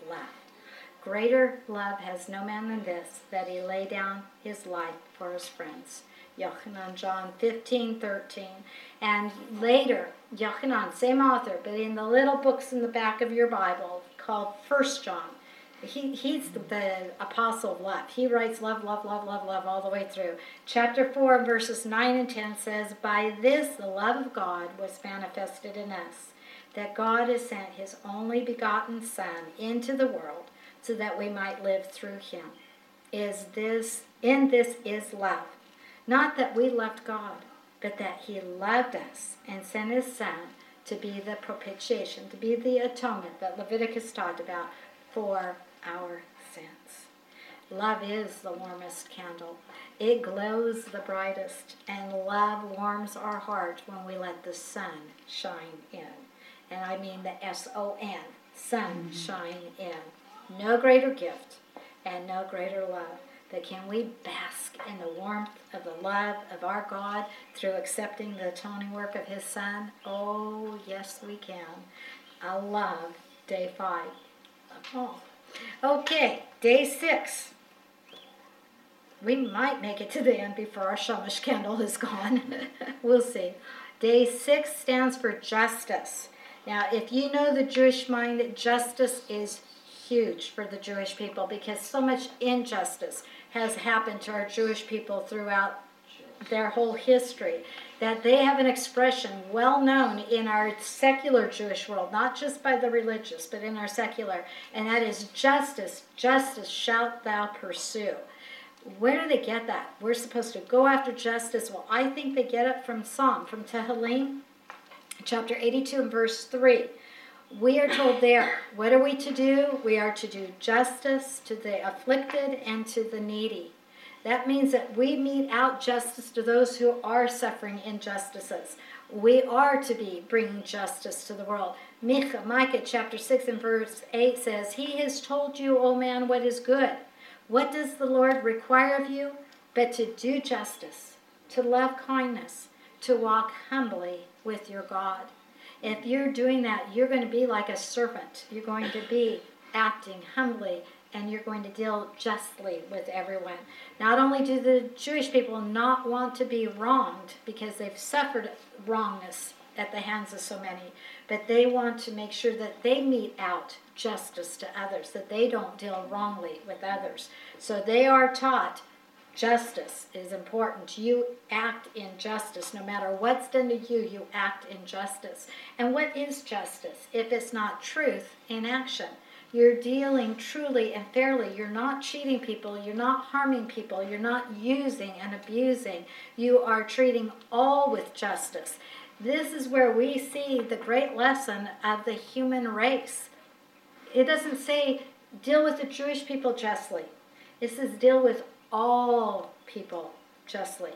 love. Greater love has no man than this, that he lay down his life for his friends. Yochanan, John 15, 13. And later, Yochanan, same author, but in the little books in the back of your Bible called First John, he, he's the, apostle of love. He writes love, love, love, love, love all the way through. Chapter 4, verses 9 and 10 says, By this the love of God was manifested in us, that God has sent his only begotten Son into the world so that we might live through him. Is this in this is love. Not that we loved God, but that he loved us and sent his son to be the propitiation, to be the atonement that Leviticus talked about for our sins. Love is the warmest candle. It glows the brightest, and love warms our heart when we let the sun shine in. And I mean the S O N, sun mm-hmm. shine in. No greater gift and no greater love. But can we bask in the warmth of the love of our God through accepting the atoning work of His Son? Oh, yes, we can. I love day five of all. Okay, day six. We might make it to the end before our Shamash candle is gone. we'll see. Day six stands for justice. Now, if you know the Jewish mind, justice is huge for the Jewish people because so much injustice has happened to our Jewish people throughout their whole history. That they have an expression well known in our secular Jewish world, not just by the religious, but in our secular, and that is justice, justice shalt thou pursue. Where do they get that? We're supposed to go after justice. Well, I think they get it from Psalm, from Tehillim, chapter 82 and verse 3. we are told there, what are we to do? We are to do justice to the afflicted and to the needy. That means that we mete out justice to those who are suffering injustices. We are to be bringing justice to the world. Micah, Micah chapter 6 and verse 8 says, He has told you, O man, what is good. What does the Lord require of you? But to do justice, to love kindness, to walk humbly with your God. If you're doing that, you're going to be like a servant. You're going to be acting humbly and you're going to deal justly with everyone. Not only do the Jewish people not want to be wronged because they've suffered wrongness at the hands of so many, but they want to make sure that they mete out justice to others, that they don't deal wrongly with others. So they are taught justice is important. You act in justice. No matter what's done to you, you act in justice. And what is justice? If it's not truth in action. You're dealing truly and fairly. You're not cheating people. You're not harming people. You're not using and abusing. You are treating all with justice. This is where we see the great lesson of the human race. It doesn't say deal with the Jewish people justly. It says deal with all people justly.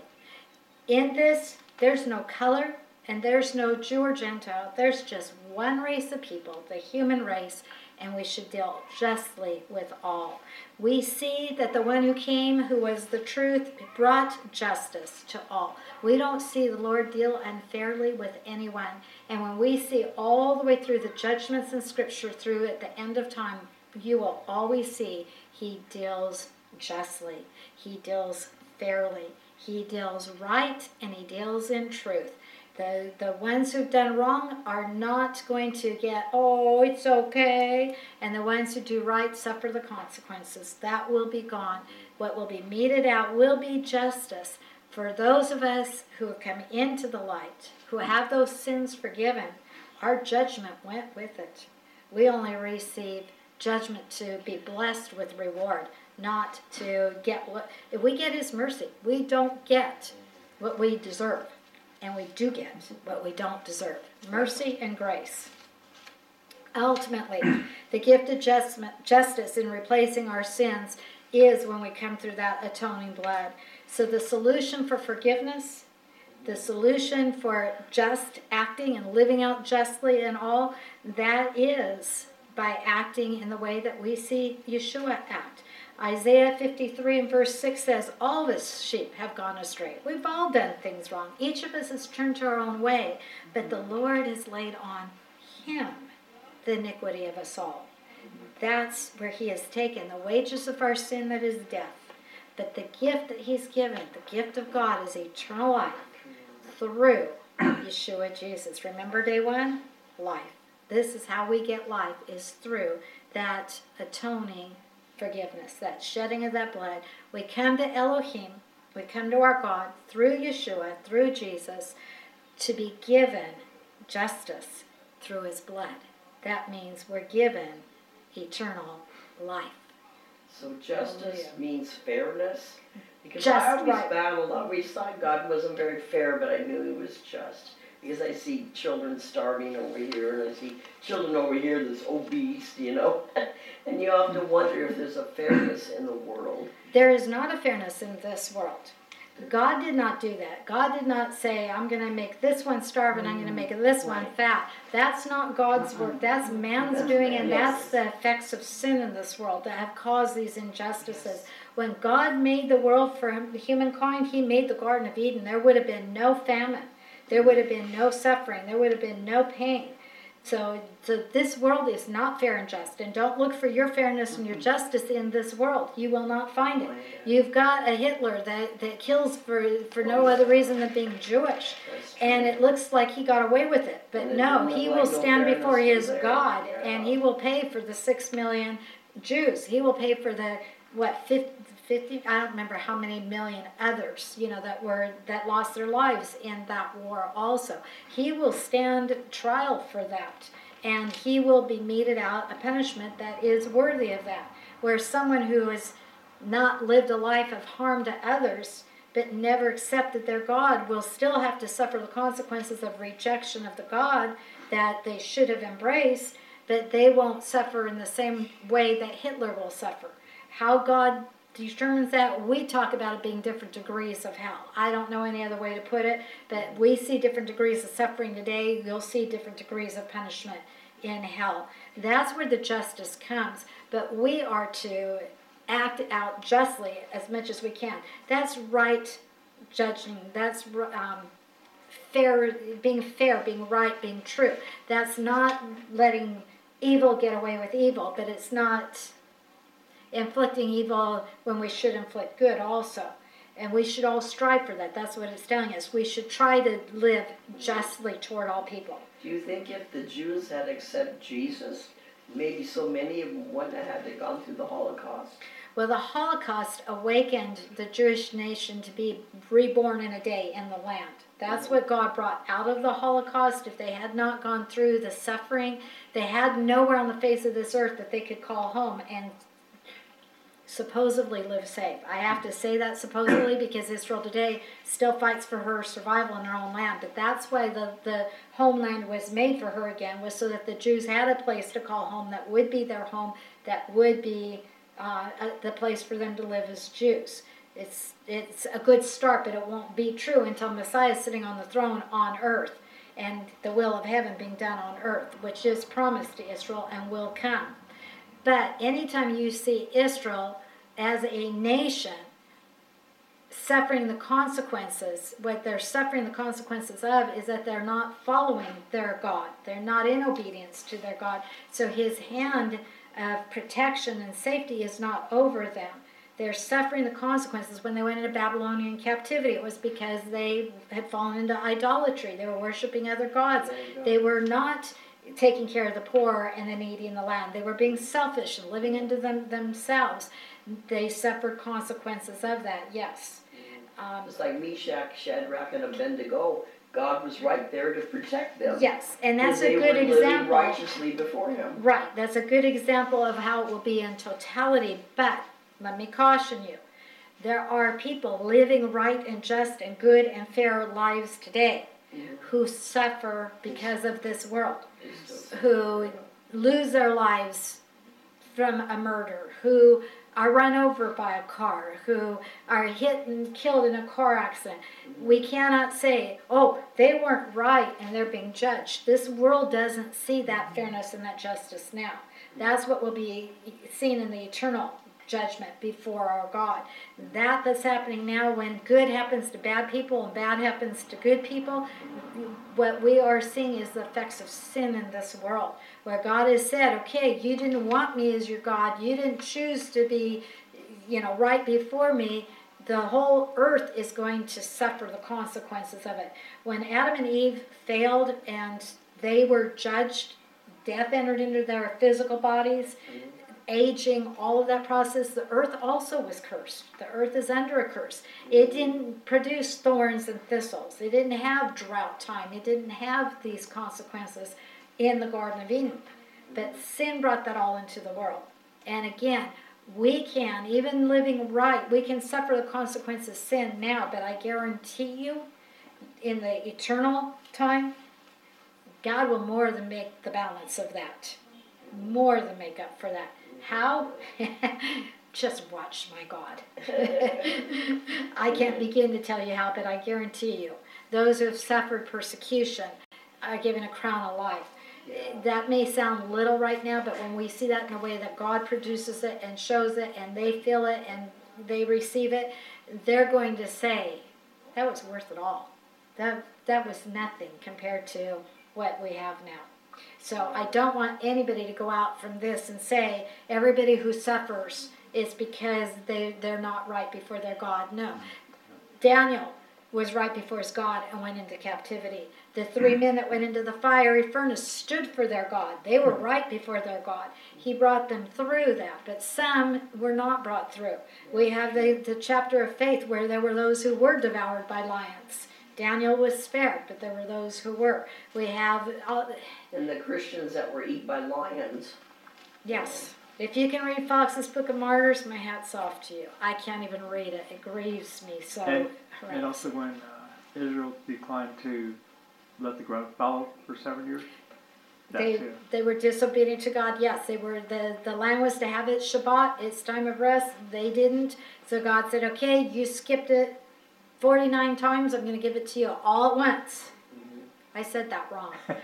In this, there's no color and there's no Jew or Gentile. There's just one race of people, the human race, and we should deal justly with all. We see that the one who came, who was the truth, brought justice to all. We don't see the Lord deal unfairly with anyone. And when we see all the way through the judgments in Scripture, through at the end of time, you will always see he deals justly, he deals fairly, he deals right, and he deals in truth. The, the ones who've done wrong are not going to get, oh, it's okay. And the ones who do right suffer the consequences. That will be gone. What will be meted out will be justice for those of us who have come into the light, who have those sins forgiven. Our judgment went with it. We only receive judgment to be blessed with reward, not to get what. If we get His mercy, we don't get what we deserve and we do get what we don't deserve mercy and grace. Ultimately, the gift of justice in replacing our sins is when we come through that atoning blood. So, the solution for forgiveness, the solution for just acting and living out justly and all, that is by acting in the way that we see Yeshua act. Isaiah 53 and verse 6 says, All his sheep have gone astray. We've all done things wrong. Each of us has turned to our own way, but the Lord has laid on him the iniquity of us all. That's where he has taken the wages of our sin that is death. But the gift that he's given, the gift of God, is eternal life through Yeshua Jesus. Remember day one? Life. This is how we get life, is through that atoning forgiveness, that shedding of that blood. We come to Elohim, we come to our God through Yeshua, through Jesus, to be given justice through his blood. That means we're given eternal life. So justice Hallelujah. means fairness? Because Just I always right. battled, I always thought God wasn't very fair, but I knew he was just. Because I see children starving over here, and I see children over here that's obese, you know? and you often wonder if there's a fairness in the world. There is not a fairness in this world. God did not do that. God did not say, I'm going to make this one starve and I'm going to make this one mm-hmm. fat. That's not God's mm-hmm. work. That's man's That's doing, man, and yes. that's the effects of sin in this world that have caused these injustices. When God made the world for humankind, He made the Garden of Eden. There would have been no famine, there would have been no suffering, there would have been no pain. So, so this world is not fair and just, and don't look for your fairness and your justice in this world. You will not find it. You've got a Hitler that, that kills for for no other reason than being Jewish, and it looks like he got away with it. But no, he will stand before his. God, and he will pay for the six million Jews. He will pay for the what 50, 50 I don't remember how many million others, you know, that were that lost their lives in that war also. He will stand trial for that and he will be meted out a punishment that is worthy of that. Where someone who has not lived a life of harm to others but never accepted their God will still have to suffer the consequences of rejection of the God that they should have embraced. but they won't suffer in the same way that Hitler will suffer. How God determines that, we talk about it being different degrees of hell. I don't know any other way to put it, but we see different degrees of suffering today. You'll see different degrees of punishment in hell. That's where the justice comes. But we are to act out justly as much as we can. That's right judging. That's um, fair, being fair, being right, being true. That's not letting evil get away with evil, but it's not inflicting evil when we should inflict good also. And we should all strive for that. That's what it's telling us. We should try to live justly toward all people. Do you think if the Jews had accepted Jesus, maybe so many of them wouldn't have had to gone through the Holocaust? Well, the Holocaust awakened the Jewish nation to be reborn in a day in the land. That's what God brought out of the Holocaust. If they had not gone through the suffering, they had nowhere on the face of this earth that they could call home and supposedly live safe. I have to say that supposedly because Israel today still fights for her survival in her own land. But that's why the, the homeland was made for her again, was so that the Jews had a place to call home that would be their home, that would be uh, the place for them to live as Jews. It's, it's a good start, but it won't be true until Messiah is sitting on the throne on earth and the will of heaven being done on earth, which is promised to Israel and will come. But anytime you see Israel as a nation suffering the consequences, what they're suffering the consequences of is that they're not following their God. They're not in obedience to their God. So his hand of protection and safety is not over them. They're suffering the consequences when they went into Babylonian captivity. It was because they had fallen into idolatry. They were worshiping other gods. There you go. They were not taking care of the poor and the needy in the land. They were being selfish and living into them themselves. They suffered consequences of that, yes. Um, It's like Meshach, Shadrach, and Abednego. God was right there to protect them. yes, and that's a good example. righteously before Him. Right, that's a good example of how it will be in totality. But let me caution you there are people living right and just and good and fair lives today Mhm. who suffer because of this world, just- who lose their lives from a murder, who are run over by a car, who are hit and killed in a car accident. We cannot say, oh, they weren't right and they're being judged. This world doesn't see that fairness and that justice now. That's what will be seen in the eternal judgment before our God. That that's happening now when good happens to bad people and bad happens to good people, what we are seeing is the effects of sin in this world. Where God has said, okay, you didn't want me as your God, you didn't choose to be, you know, right before me. The whole earth is going to suffer the consequences of it. When Adam and Eve failed and they were judged, death entered into their physical bodies, mm-hmm. Aging, all of that process, the earth also was cursed. The earth is under a curse. It didn't produce thorns and thistles. It didn't have drought time. It didn't have these consequences in the Garden of Eden. But sin brought that all into the world. And again, we can, even living right, we can suffer the consequences of sin now, but I guarantee you, in the eternal time, God will more than make the balance of that. More than make up for that. How? Just watch my God. I can't begin to tell you how, but I guarantee you, those who have suffered persecution are given a crown of life. Yeah. That may sound little right now, but when we see that in the way that God produces it and shows it, and they feel it and they receive it, they're going to say, "That was worth it all. That that was nothing compared to what we have now." So I don't want anybody to go out from this and say everybody who suffers is because they they're not right before their God. No, Daniel was right before his God and went into captivity. The three men that went into the fiery furnace stood for their God. They were right before their God. He brought them through that, but some were not brought through. We have the, the chapter of faith where there were those who were devoured by lions. Daniel was spared, but there were those who were. We have, uh, And the Christians that were eaten by lions. yes. If you can read Fox's Book of Martyrs, my hat's off to you. I can't even read it. It grieves me so. And, and also when uh, Israel declined to let the ground fallow for seven years. They, too. they were disobedient to God, yes, they were, the, the land was to have its Shabbat, its time of rest, they didn't. So God said, okay, you skipped it forty-nine times, I'm gonna give it to you all at once. I said that wrong.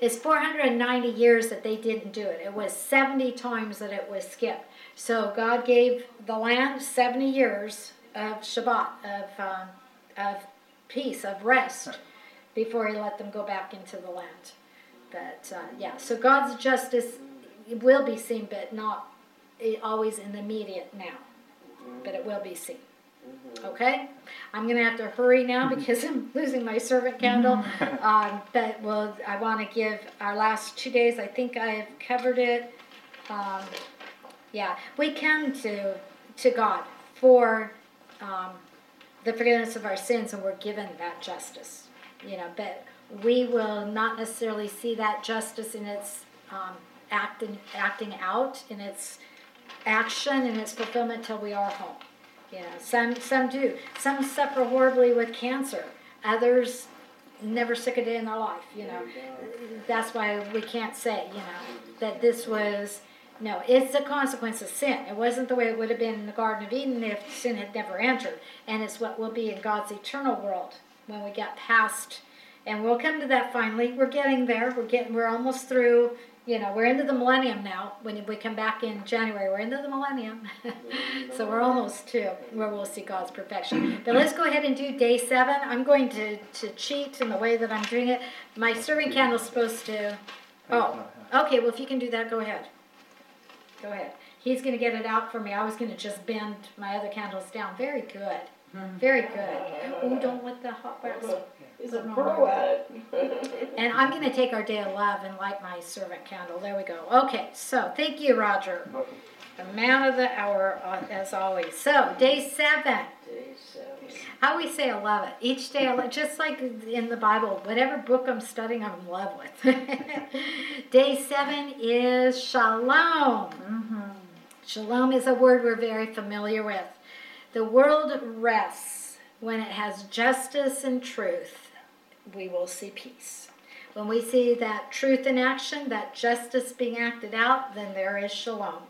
It's four hundred and ninety years that they didn't do it, it was seventy times that it was skipped. So God gave the land seventy years of Shabbat, of, um, of peace, of rest, before he let them go back into the land. But, uh, yeah, so God's justice will be seen, but not eh, always in the immediate now. But it will be seen. Okay? I'm gonna have to hurry now because I'm losing my servant candle. Um, but well, I wanna give our last two days, I think I have covered it. Um, yeah, we come to, to God for, um, the forgiveness of our sins and we're given that justice. You know, but we will not necessarily see that justice in its, um, acting, acting out, in its action and its fulfillment till we are home. Know, some some do. Some suffer horribly with cancer. Others never sick a day in their life. You know, that's why we can't say you know that this was. No, it's a consequence of sin. It wasn't the way it would have been in the Garden of Eden if sin had never entered, and it's what will be in God's eternal world when we get past. And we'll come to that finally. We're getting there. We're getting. We're almost through you know, we're into the millennium now. When we come back in January, we're into the millennium. so we're almost to where we'll see God's perfection. But let's go ahead and do day seven. I'm going to, to cheat in the way that I'm doing it. My serving candle's supposed to. Oh, okay. Well, if you can do that, go ahead. Go ahead. He's going to get it out for me. I was going to just bend my other candles down. Very good. Very good. Oh, don't let the hot wax He's a pro at it. and I'm going to take our day of love and light my servant candle. There we go. Okay, so thank you, Roger. The man of the hour, uh, as always. So, day seven. Day seven. How we say I love it. Each day, I love, just like in the Bible, whatever book I'm studying, I'm in love with. day seven is shalom. Shalom is a word we're very familiar with. The world rests when it has justice and truth. We will see peace. When we see that truth in action, that justice being acted out, then there is shalom.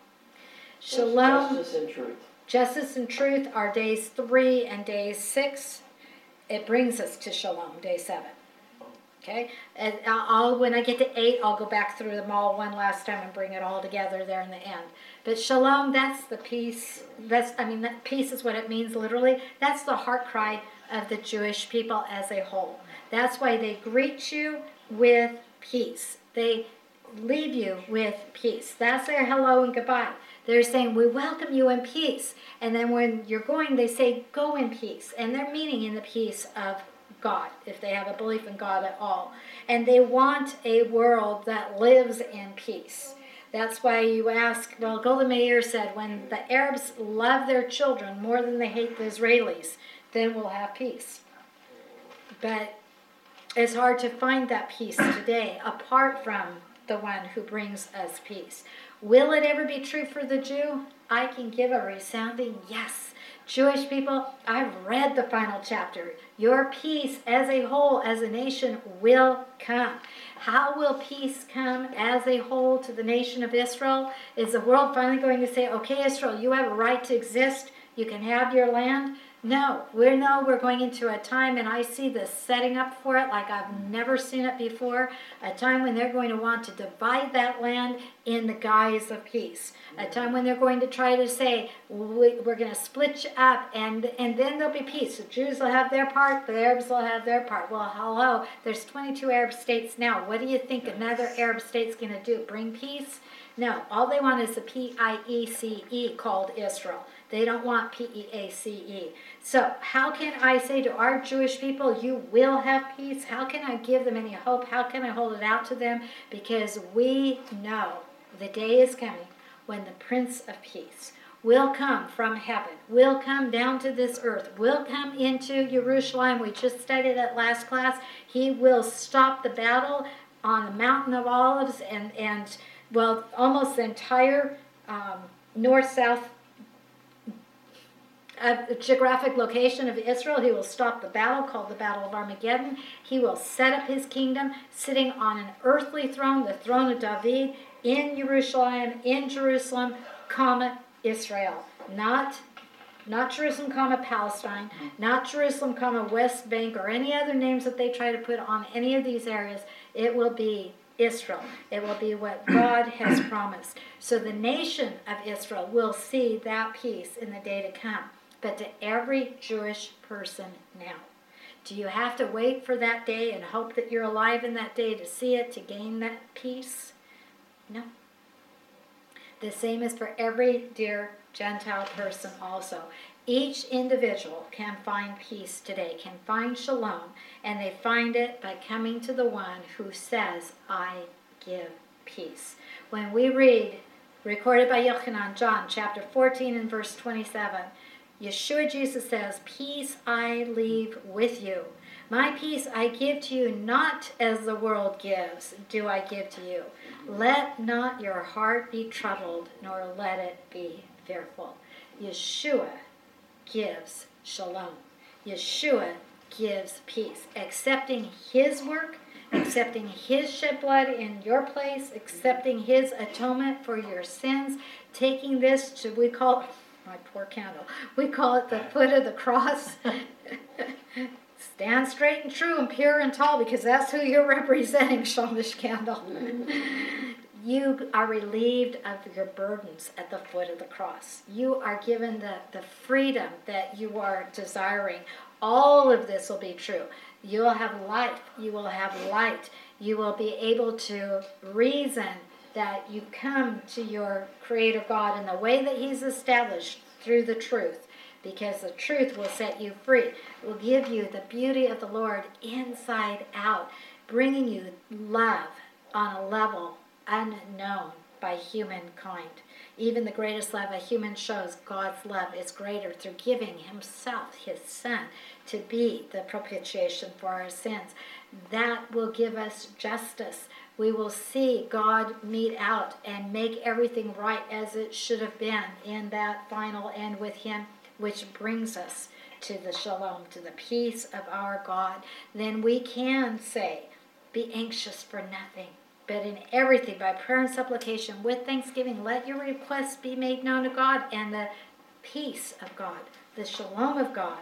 Shalom. Justice and truth. Justice and truth are days three and days six. It brings us to shalom, day seven. Okay, and I'll- when I get to eight, I'll go back through them all one last time and bring it all together there in the end. But shalom, that's the peace. That's I mean, that peace is what it means literally. That's the heart cry of the Jewish people as a whole. That's why they greet you with peace. They leave you with peace. That's their hello and goodbye. They're saying, We welcome you in peace. And then when you're going, they say, Go in peace. And they're meaning in the peace of God, if they have a belief in God at all. And they want a world that lives in peace. That's why you ask, well, Golda Meir said, when the Arabs love their children more than they hate the Israelis, then we'll have peace. But it's hard to find that peace today apart from the one who brings us peace. Will it ever be true for the Jew? I can give a resounding yes. Jewish people, I've read the final chapter. Your peace as a whole, as a nation, will come. How will peace come as a whole to the nation of Israel? Is the world finally going to say, okay, Israel, you have a right to exist, you can have your land? No, we know we're going into a time, and I see this setting up for it like I've never seen it before. A time when they're going to want to divide that land in the guise of peace. A time when they're going to try to say, we, we're going to split you up, and, and then there'll be peace. The Jews will have their part, the Arabs will have their part. Well, hello, there's 22 Arab states now. What do you think another Arab state's going to do? Bring peace? No, all they want is the P I E C E called Israel. They don't want P E A C E. So, how can I say to our Jewish people, you will have peace? How can I give them any hope? How can I hold it out to them? Because we know the day is coming when the Prince of Peace will come from heaven, will come down to this earth, will come into Jerusalem. We just studied that last class. He will stop the battle on the Mountain of Olives and, and well, almost the entire um, north south a geographic location of Israel. He will stop the battle called the Battle of Armageddon. He will set up his kingdom sitting on an earthly throne, the throne of David, in Jerusalem, in Jerusalem, comma, Israel. Not not Jerusalem, comma, Palestine, not Jerusalem, comma, West Bank, or any other names that they try to put on any of these areas. It will be Israel. It will be what God has promised. So the nation of Israel will see that peace in the day to come. But to every Jewish person now. Do you have to wait for that day and hope that you're alive in that day to see it, to gain that peace? No. The same is for every dear Gentile person also. Each individual can find peace today, can find shalom, and they find it by coming to the one who says, I give peace. When we read, recorded by Yochanan, John chapter 14 and verse 27, Yeshua Jesus says, Peace I leave with you. My peace I give to you, not as the world gives, do I give to you. Let not your heart be troubled, nor let it be fearful. Yeshua gives shalom. Yeshua gives peace. Accepting his work, accepting his shed blood in your place, accepting his atonement for your sins, taking this to, we call, my poor candle, we call it the foot of the cross. Stand straight and true and pure and tall because that's who you're representing, Shamash Candle. you are relieved of your burdens at the foot of the cross. You are given the, the freedom that you are desiring. All of this will be true. You will have life. You will have light. You will be able to reason that you come to your Creator God in the way that He's established through the truth because the truth will set you free. It will give you the beauty of the Lord inside out, bringing you love on a level unknown by humankind. Even the greatest love a human shows, God's love, is greater through giving Himself, His Son, to be the propitiation for our sins. That will give us justice. We will see God meet out and make everything right as it should have been in that final end with Him, which brings us to the shalom, to the peace of our God. Then we can say, Be anxious for nothing but in everything, by prayer and supplication, with thanksgiving, let your requests be made known to God, and the peace of God, the shalom of God,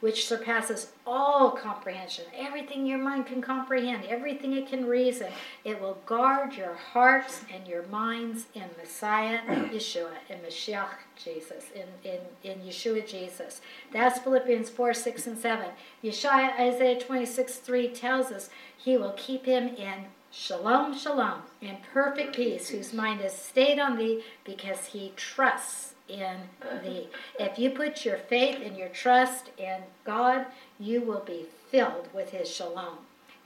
which surpasses all comprehension, everything your mind can comprehend, everything it can reason, it will guard your hearts and your minds in Messiah, Yeshua, in Mashiach, Jesus, in, in, in Yeshua, Jesus. That's Philippians 4, 6, and 7. Yeshua, Isaiah 26, 3 tells us he will keep him in Shalom, shalom, in perfect peace, whose mind is stayed on thee because he trusts in thee. If you put your faith and your trust in God, you will be filled with his shalom.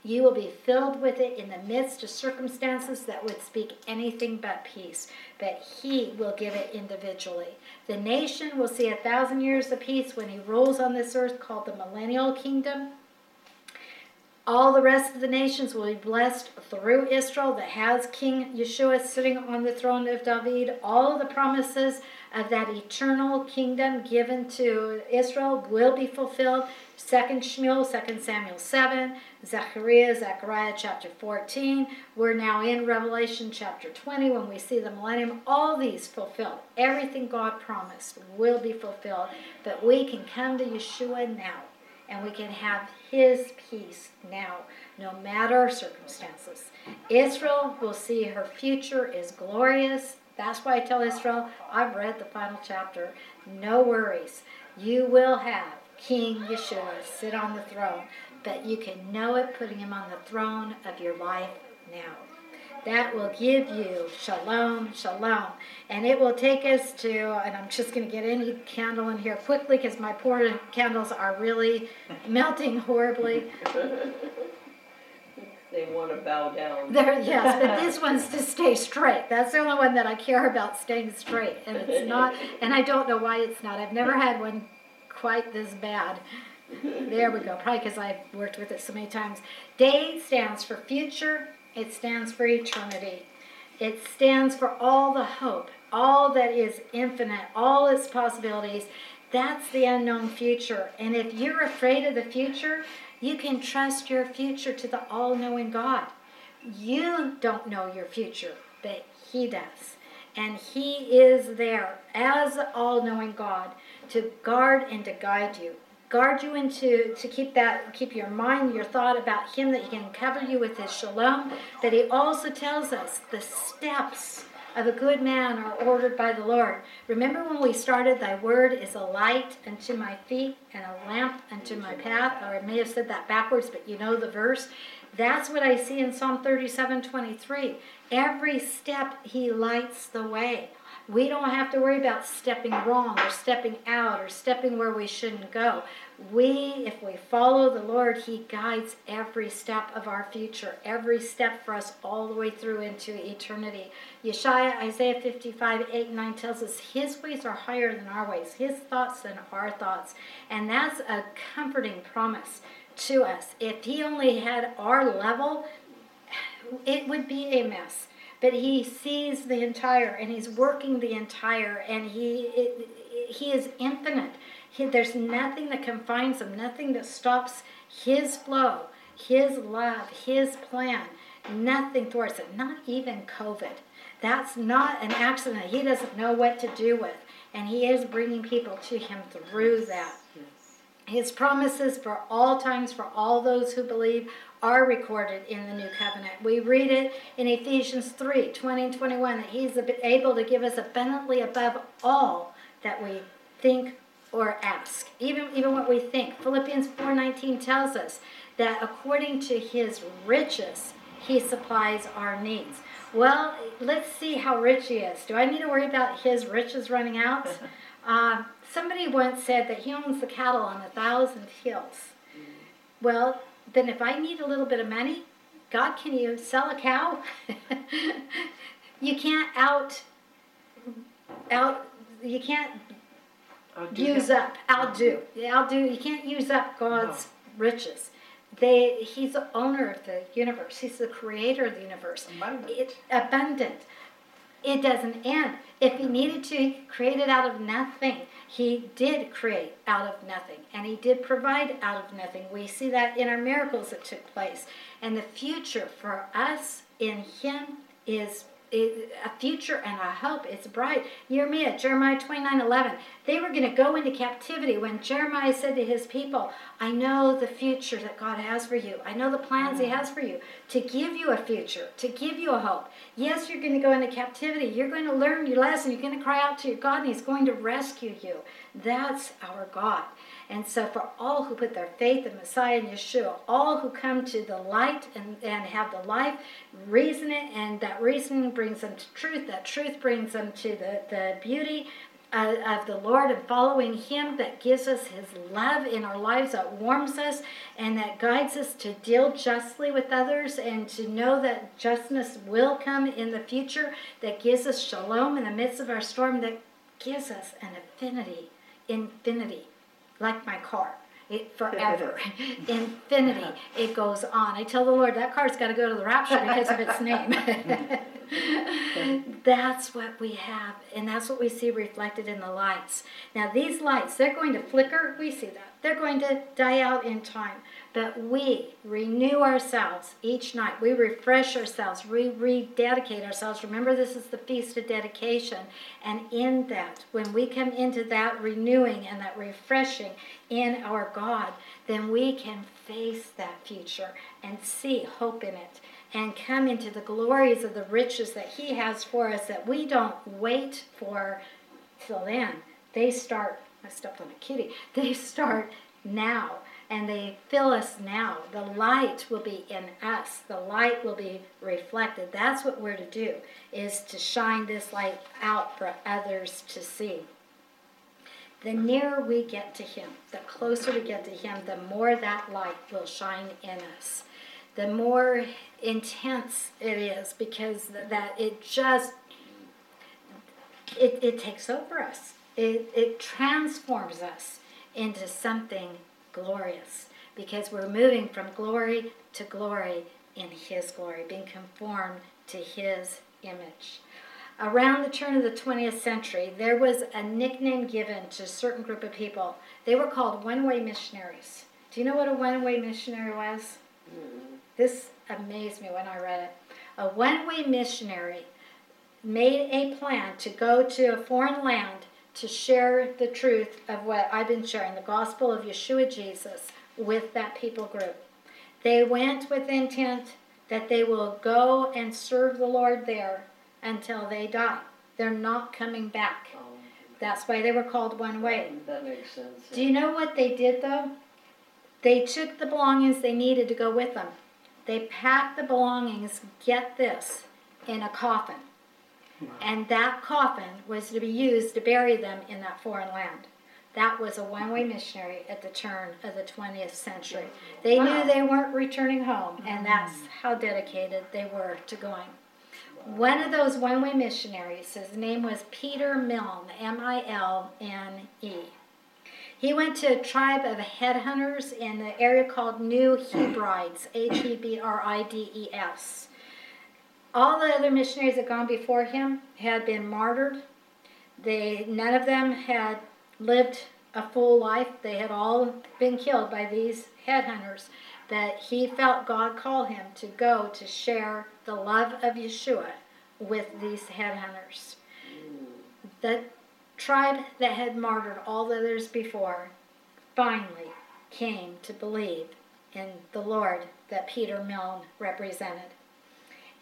You will be filled with it in the midst of circumstances that would speak anything but peace, but he will give it individually. The nation will see a thousand years of peace when he rules on this earth called the millennial kingdom. All the rest of the nations will be blessed through Israel that has King Yeshua sitting on the throne of David. All the promises of that eternal kingdom given to Israel will be fulfilled. Second Shmuel, Second Samuel 7, Zechariah, Zechariah chapter 14. We're now in Revelation chapter 20 when we see the millennium. All these fulfilled. Everything God promised will be fulfilled. But we can come to Yeshua now and we can have his peace now, no matter our circumstances. Israel will see her future is glorious. That's why I tell Israel, I've read the final chapter. No worries. You will have King Yeshua sit on the throne, but you can know it putting him on the throne of your life now that will give you shalom, shalom. And it will take us to, and I'm just going to get any candle in here quickly because my poor candles are really melting horribly. They want to bow down. There, yes, but this one's to stay straight. That's the only one that I care about staying straight. And it's not, and I don't know why it's not. I've never had one quite this bad. There we go. Probably because I've worked with it so many times. Day stands for future it stands for eternity. It stands for all the hope, all that is infinite, all its possibilities. That's the unknown future. And if you're afraid of the future, you can trust your future to the all knowing God. You don't know your future, but He does. And He is there as all knowing God to guard and to guide you. Guard you into to keep that keep your mind, your thought about him that he can cover you with his shalom. That he also tells us the steps of a good man are ordered by the Lord. Remember when we started, Thy word is a light unto my feet and a lamp unto my path, or I may have said that backwards, but you know the verse. That's what I see in Psalm 37 23. Every step he lights the way. We don't have to worry about stepping wrong or stepping out or stepping where we shouldn't go. We, if we follow the Lord, He guides every step of our future, every step for us all the way through into eternity. Yeshaya, Isaiah 55, 8 and 9 tells us His ways are higher than our ways, His thoughts than our thoughts. And that's a comforting promise to us. If He only had our level, it would be a mess but he sees the entire and he's working the entire and he it, he is infinite. He, there's nothing that confines him nothing that stops his flow his love his plan. Nothing thwarts it not even covid. That's not an accident. He doesn't know what to do with and he is bringing people to him through that his promises for all times for all those who believe are recorded in the new covenant. We read it in Ephesians 3 20 and 21 that he's able to give us abundantly above all that we think or ask, even, even what we think. Philippians 4:19 tells us that according to his riches, he supplies our needs. Well, let's see how rich he is. Do I need to worry about his riches running out? Uh, somebody once said that he owns the cattle on a thousand hills. Well, then if I need a little bit of money, God, can you sell a cow? you can't out, out, you can't I'll do use that. up, outdo, outdo. You can't use up God's riches. They, he's the owner of the universe. He's the creator of the universe. Abundant. It, abundant. It doesn't end. If he needed to, he create it out of nothing. He did create out of nothing, and he did provide out of nothing. We see that in our miracles that took place. And the future for us in him is is a future and a hope. It's bright. Jeremiah, Jeremiah 29 11. They were going to go into captivity when Jeremiah said to his people, I know the future that God has for you. I know the plans He mm. has for you to give you a future, to give you a hope. Yes, you're going to go into captivity. You're going to learn your lesson. You're going to cry out to your God, and He's going to rescue you. That's our God. And so, for all who put their faith in Messiah and Yeshua, all who come to the light and, and have the life, reason it, and that reasoning brings them to truth, that truth brings them to the, the beauty uh, of the Lord and following Him that gives us His love in our lives, that warms us, and that guides us to deal justly with others and to know that justness will come in the future, that gives us shalom in the midst of our storm, that gives us an affinity, infinity like my car. It forever, infinity. It goes on. I tell the Lord that car's got to go to the rapture because of its name. that's what we have, and that's what we see reflected in the lights. Now, these lights, they're going to flicker. We see that. They're going to die out in time. But we renew ourselves each night. We refresh ourselves. We rededicate ourselves. Remember, this is the Feast of Dedication. And in that, when we come into that renewing and that refreshing in our God, then we can face that future and see hope in it and come into the glories of the riches that He has for us that we don't wait for till then. They start, I stepped on a kitty, they start now and they fill us now. The light will be in us. The light will be reflected. That's what we're to do is to shine this light out for others to see. The nearer we get to him, the closer we get to him, the more that light will shine in us. The more intense it is because that it just it, it takes over us. It, it transforms us into something glorious because we're moving from glory to glory in His glory, being conformed to His image. around the turn of the 20th century, there was a nickname given to a certain group of people. They were called one way missionaries. Do you know what a one way missionary was? Mm. This amazed me when I read it. A one way missionary made a plan to go to a foreign land to share the truth of what I've been sharing, the gospel of Yeshua Jesus, with that people group. They went with intent that they will go and serve the Lord there until they die. They're not coming back. Oh, That's why they were called one way. That makes sense. Do you know what they did though? They took the belongings they needed to go with them. They packed the belongings, get this, in a coffin. And that coffin was to be used to bury them in that foreign land. That was a one way missionary at the turn of the 20th century. They knew they weren't returning home, and mm. that's how dedicated they were to going. One of those one way missionaries, his name was Peter Milne, M I L N E. He went to a tribe of headhunters in the area called New Hebrides, H E B R I D E S. All the other missionaries that gone before him had been martyred. They none of them had lived a full life. They had all been killed by these headhunters. That he felt God call him to go to share the love of Yeshua with these headhunters. The tribe that had martyred all the others before finally came to believe in the Lord that Peter Milne represented.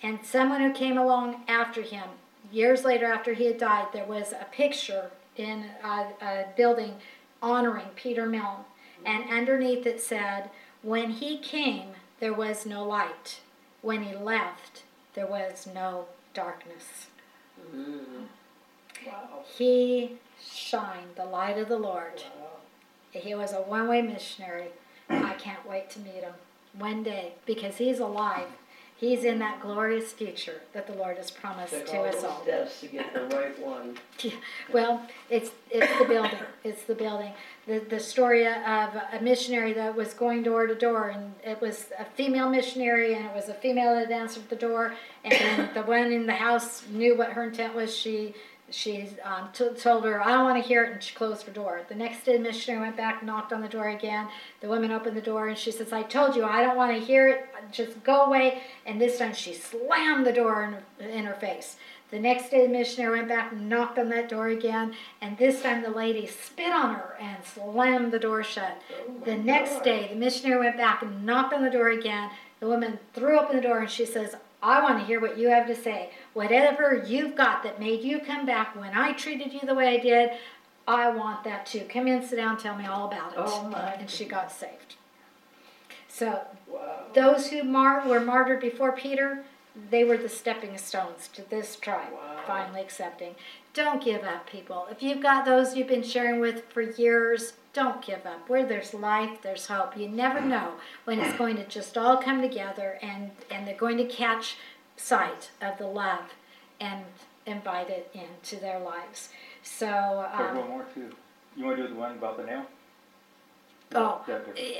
And someone who came along after him, years later after he had died, there was a picture in a, a building honoring Peter Milne. And underneath it said, When he came, there was no light. When he left, there was no darkness. Mm. Wow. He shined the light of the Lord. Wow. He was a one way missionary. I can't wait to meet him one day because he's alive. He's in that glorious future that the Lord has promised Took to all us all. steps to get the right one. Well, it's it's the building. It's the building. The the story of a missionary that was going door to door, and it was a female missionary, and it was a female that answered the door, and the one in the house knew what her intent was. She she um, t- told her, "I don't want to hear it," and she closed her door. The next day, the missionary went back, knocked on the door again. The woman opened the door, and she says, "I told you, I don't want to hear it. Just go away." And this time, she slammed the door in her, in her face. The next day, the missionary went back and knocked on that door again, and this time the lady spit on her and slammed the door shut. Oh The next God. day, the missionary went back and knocked on the door again. The woman threw open the door and she says, I want to hear what you have to say. Whatever you've got that made you come back when I treated you the way I did, I want that too. Come in, sit down, tell me all about it. Oh my And she got saved. So Wow. those who mar- were martyred before Peter, they were the stepping stones to this tribe Wow. finally accepting. Don't give up, people. If you've got those you've been sharing with for years, don't give up. Where there's life, there's hope. You never mm. know when it's going to just all come together and, and they're going to catch sight of the love and invite it into their lives. So, There's um, one more too. You wanna do the one about the nail? Oh,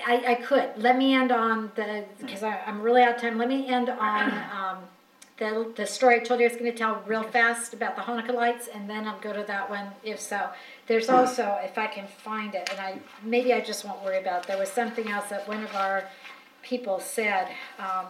I, I could. Let me end on the, because I'm really out of time. Let me end on um, the, the story I told you I was going to tell real fast about the Hanukkah lights, and then I'll go to that one if so. There's also, if I can find it, and I maybe I just won't worry about it. There was something else that one of our people said. Um,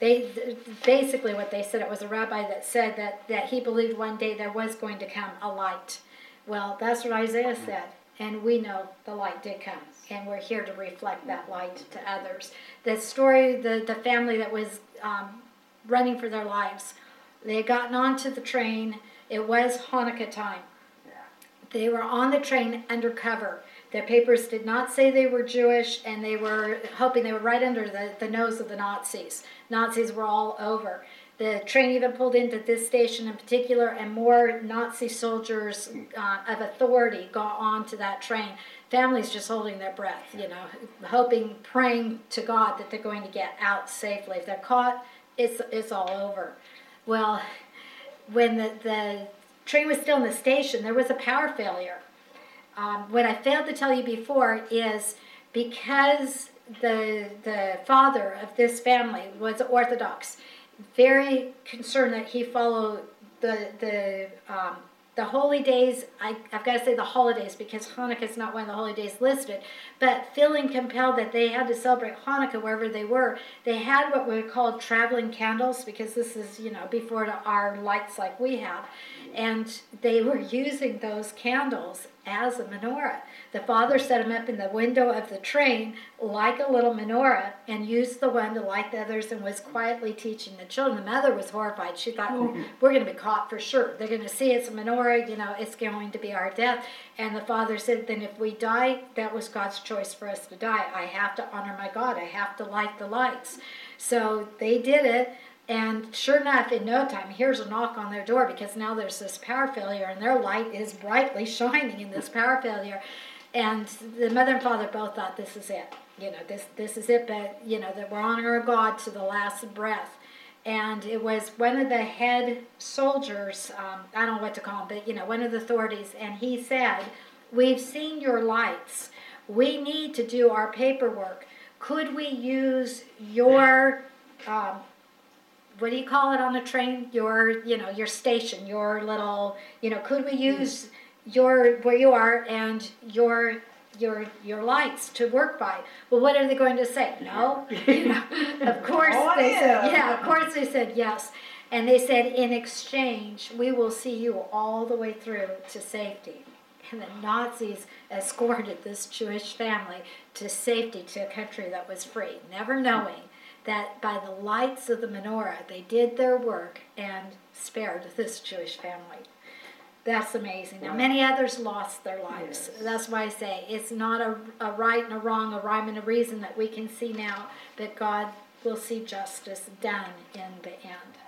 they basically what they said it was a rabbi that said that that he believed one day there was going to come a light. Well, that's what Isaiah said, and we know the light did come, and we're here to reflect that light to others. The story, the the family that was um, running for their lives, they had gotten onto the train. It was Hanukkah time. They were on the train undercover. Their papers did not say they were Jewish, and they were hoping they were right under the, the nose of the Nazis. Nazis were all over. The train even pulled into this station in particular, and more Nazi soldiers uh, of authority got onto that train. Families just holding their breath, you know, hoping, praying to God that they're going to get out safely. If they're caught, it's, it's all over. Well, when the, the train was still in the station, there was a power failure. Um, what I failed to tell you before is because the the father of this family was Orthodox, very concerned that he follow the the um, the holy days. I, I've got to say the holidays because Hanukkah is not one of the holy days listed. But feeling compelled that they had to celebrate Hanukkah wherever they were, they had what we called traveling candles because this is you know before our lights like we have, and they were using those candles as a menorah. The father set him up in the window of the train like a little menorah and used the one to light the others and was quietly teaching the children. The mother was horrified. She thought, we're mm-hmm. going to be caught for sure. They're going to see it's a menorah, you know, it's going to be our death. And the father said, then if we die, that was God's choice for us to die. I have to honor my God. I have to light the lights. So they did it. And sure enough, in no time, here's a knock on their door because now there's this power failure and their light is brightly shining in this power failure. And the mother and father both thought this is it. You know, this this is it, but you know, that we're honoring God to the last breath. And it was one of the head soldiers, um, I don't know what to call him, but you know, one of the authorities, and he said, We've seen your lights. We need to do our paperwork. Could we use your um, what do you call it on the train? Your, you know, your station, your little, you know, could we use your where you are and your your your lights to work by? Well, what are they going to say? No, you know, of course Oh, they said yeah. yeah. Of course they said yes, and they said in exchange we will see you all the way through to safety. And the Nazis escorted this Jewish family to safety to a country that was free, never knowing that by the lights of the menorah they did their work and spared this Jewish family. That's amazing. Now, many others lost their lives. Yes. That's why I say it's not a, a right and a wrong, a rhyme and a reason that we can see now, that God will see justice done in the end.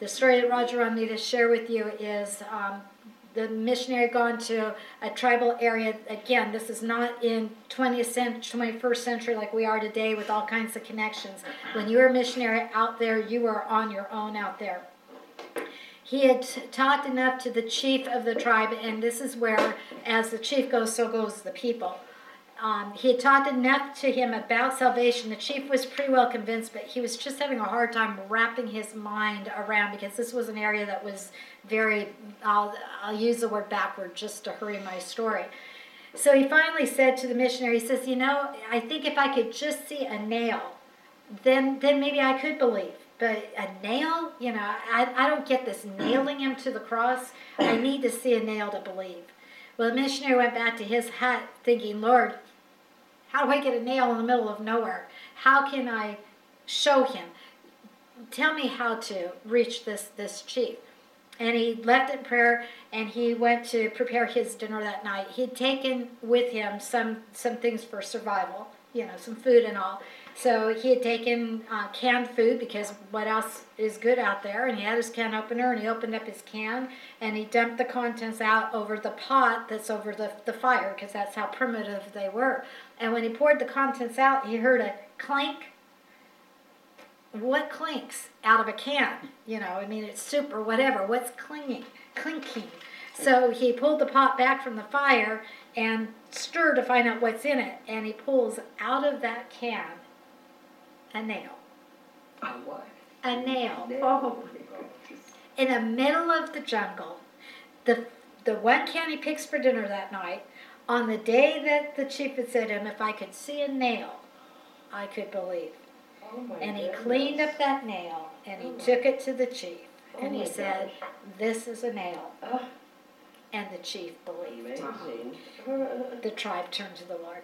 The story that Roger wanted me to share with you is um, the missionary gone to a tribal area. Again, this is not in 20th century, 21st century like we are today with all kinds of connections. When you were a missionary out there, you were on your own out there. He had talked enough to the chief of the tribe, and this is where, as the chief goes, so goes the people. Um, he had talked enough to him about salvation. The chief was pretty well convinced, but he was just having a hard time wrapping his mind around because this was an area that was very, I'll, I'll use the word backward just to hurry my story. So he finally said to the missionary, he says, You know, I think if I could just see a nail, then then maybe I could believe. But a nail, you know, I, I don't get this nailing him to the cross. I need to see a nail to believe. Well, the missionary went back to his hut thinking, Lord, how do I get a nail in the middle of nowhere? How can I show him? Tell me how to reach this this chief. And he left in prayer and he went to prepare his dinner that night. He'd taken with him some some things for survival, you know, some food and all. So he had taken uh, canned food because what else is good out there? And he had his can opener and he opened up his can and he dumped the contents out over the pot that's over the, the fire because that's how primitive they were. And when he poured the contents out, he heard a clink. What clinks out of a can? You know, I mean, it's soup or whatever. What's clinging? Clinking. So he pulled the pot back from the fire and stirred to find out what's in it. And he pulls out of that can a nail. A what? A nail. Oh. In the middle of the jungle. The, the one can he picks for dinner that night. On the day that the chief had said to him, if I could see a nail, I could believe. Oh And he goodness. cleaned up that nail and he Oh took it to the chief. Oh and Oh he my said, This is a nail. Oh, And the chief believed. amazing. The tribe turned to the Lord.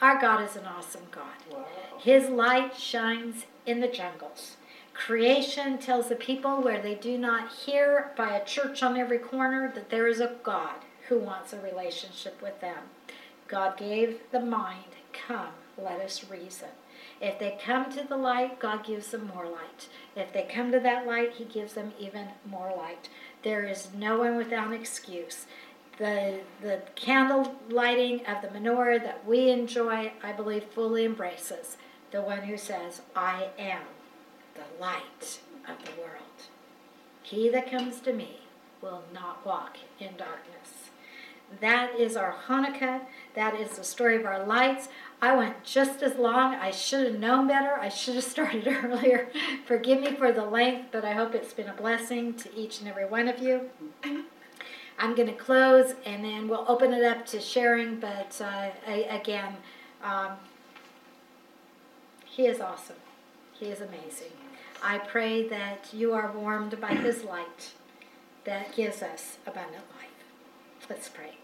Our God is an awesome God. Wow. His light shines in the jungles. Creation tells the people where they do not hear by a church on every corner that there is a God who wants a relationship with them. God gave the mind, Come, let us reason. If they come to the light, God gives them more light. If they come to that light, He gives them even more light. There is no one without excuse. The, the candle lighting of the menorah that we enjoy, I believe, fully embraces the one who says, I am the light of the world. He that comes to me will not walk in darkness. That is our Hanukkah. That is the story of our lights. I went just as long. I should have known better. I should have started earlier. Forgive me for the length, but I hope it's been a blessing to each and every one of you. I'm going to close and then we'll open it up to sharing. But uh, I, again, um, he is awesome. He is amazing. I pray that you are warmed by his light that gives us abundant life. Let's pray.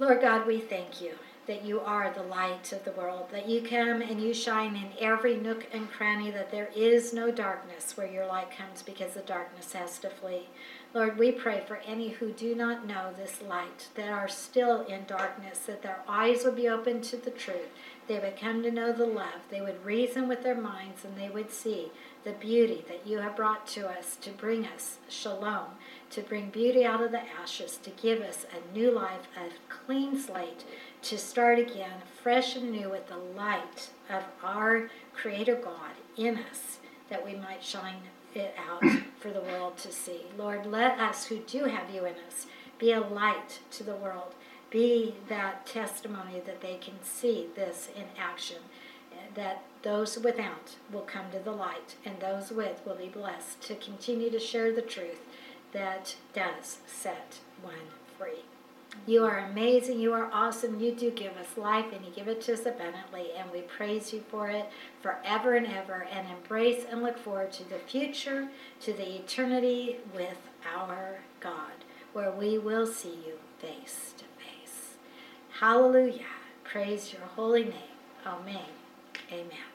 Lord God, we thank you that you are the light of the world, that you come and you shine in every nook and cranny, that there is no darkness where your light comes because the darkness has to flee. Lord, we pray for any who do not know this light, that are still in darkness, that their eyes would be open to the truth. They would come to know the love. They would reason with their minds and they would see the beauty that you have brought to us to bring us shalom, to bring beauty out of the ashes, to give us a new life, a clean slate, to start again fresh and new with the light of our Creator God in us, that we might shine it out for the world to see. Lord, let us who do have you in us be a light to the world, be that testimony that they can see this in action, that those without will come to the light, and those with will be blessed to continue to share the truth that does set one free. You are amazing. You are awesome. You do give us life and you give it to us abundantly. And we praise you for it forever and ever and embrace and look forward to the future, to the eternity with our God, where we will see you face to face. Hallelujah. Praise your holy name. Amen. Amen.